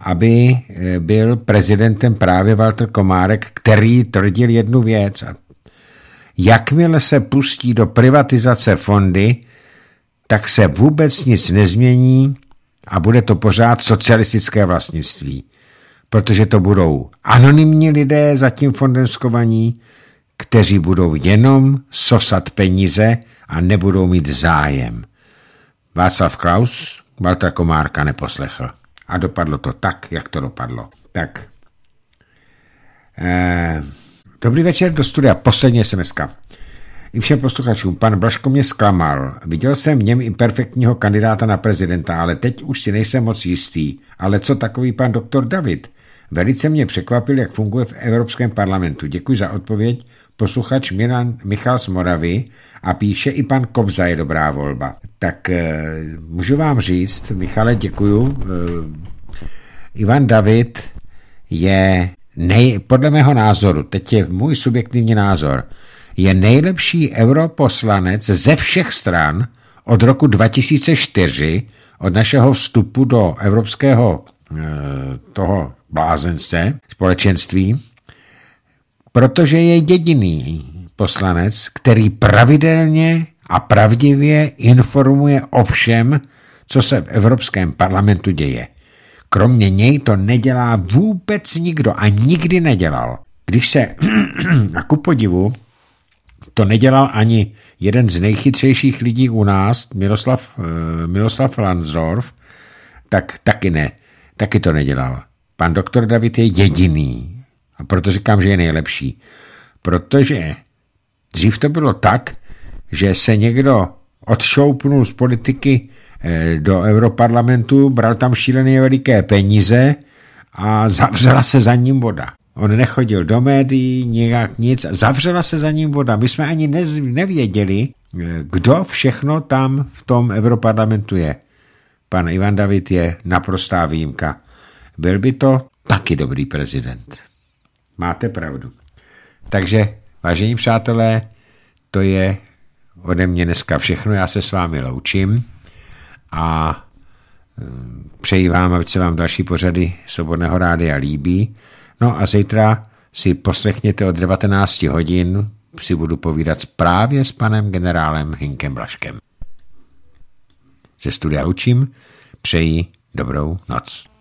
aby eh, byl prezidentem právě Walter Komárek, který tvrdil jednu věc. Jakmile se pustí do privatizace fondy, tak se vůbec nic nezmění a bude to pořád socialistické vlastnictví. Protože to budou anonymní lidé za tím fondem skovaní, kteří budou jenom sosat peníze a nebudou mít zájem. Václav Klaus Walter Komárka neposlechl. A dopadlo to tak, jak to dopadlo. Tak. Eh, dobrý večer do studia. Poslední sms -ka. I všem posluchačům, pan Blaško mě zklamal. Viděl jsem v něm i perfektního kandidáta na prezidenta, ale teď už si nejsem moc jistý. Ale co takový pan doktor David? Velice mě překvapil, jak funguje v Evropském parlamentu. Děkuji za odpověď. Posluchač Milan Michal z Moravy a píše i pan Kobza je dobrá volba. Tak e, můžu vám říct, Michale, děkuju. E, Ivan David je nej, podle mého názoru, teď je můj subjektivní názor, je nejlepší europoslanec ze všech stran od roku 2004, od našeho vstupu do evropského e, toho blázenství, společenství, protože je jediný poslanec, který pravidelně a pravdivě informuje o všem, co se v Evropském parlamentu děje. Kromě něj to nedělá vůbec nikdo a nikdy nedělal. Když se, <clears throat> a ku podivu, to nedělal ani jeden z nejchytřejších lidí u nás, Miroslav, eh, Miroslav Lanzdorf, tak taky ne. Taky to nedělal. Pan doktor David je jediný. A proto říkám, že je nejlepší. Protože dřív to bylo tak, že se někdo odšoupnul z politiky eh, do Europarlamentu, bral tam šílené veliké peníze a zavřela se za ním voda. On nechodil do médií, nějak nic, zavřela se za ním voda. My jsme ani nevěděli, eh, kdo všechno tam v tom Europarlamentu je. Pan Ivan David je naprostá výjimka. Byl by to taky dobrý prezident. Máte pravdu. Takže, vážení přátelé, to je ode mě dneska všechno. Já se s vámi loučím a eh, přeji vám, aby se vám další pořady Svobodného rádia líbí. No a zítra si poslechněte od 19 hodin, si budu povídat právě s panem generálem Hinkem Blaškem. Ze studia učím, přeji dobrou noc.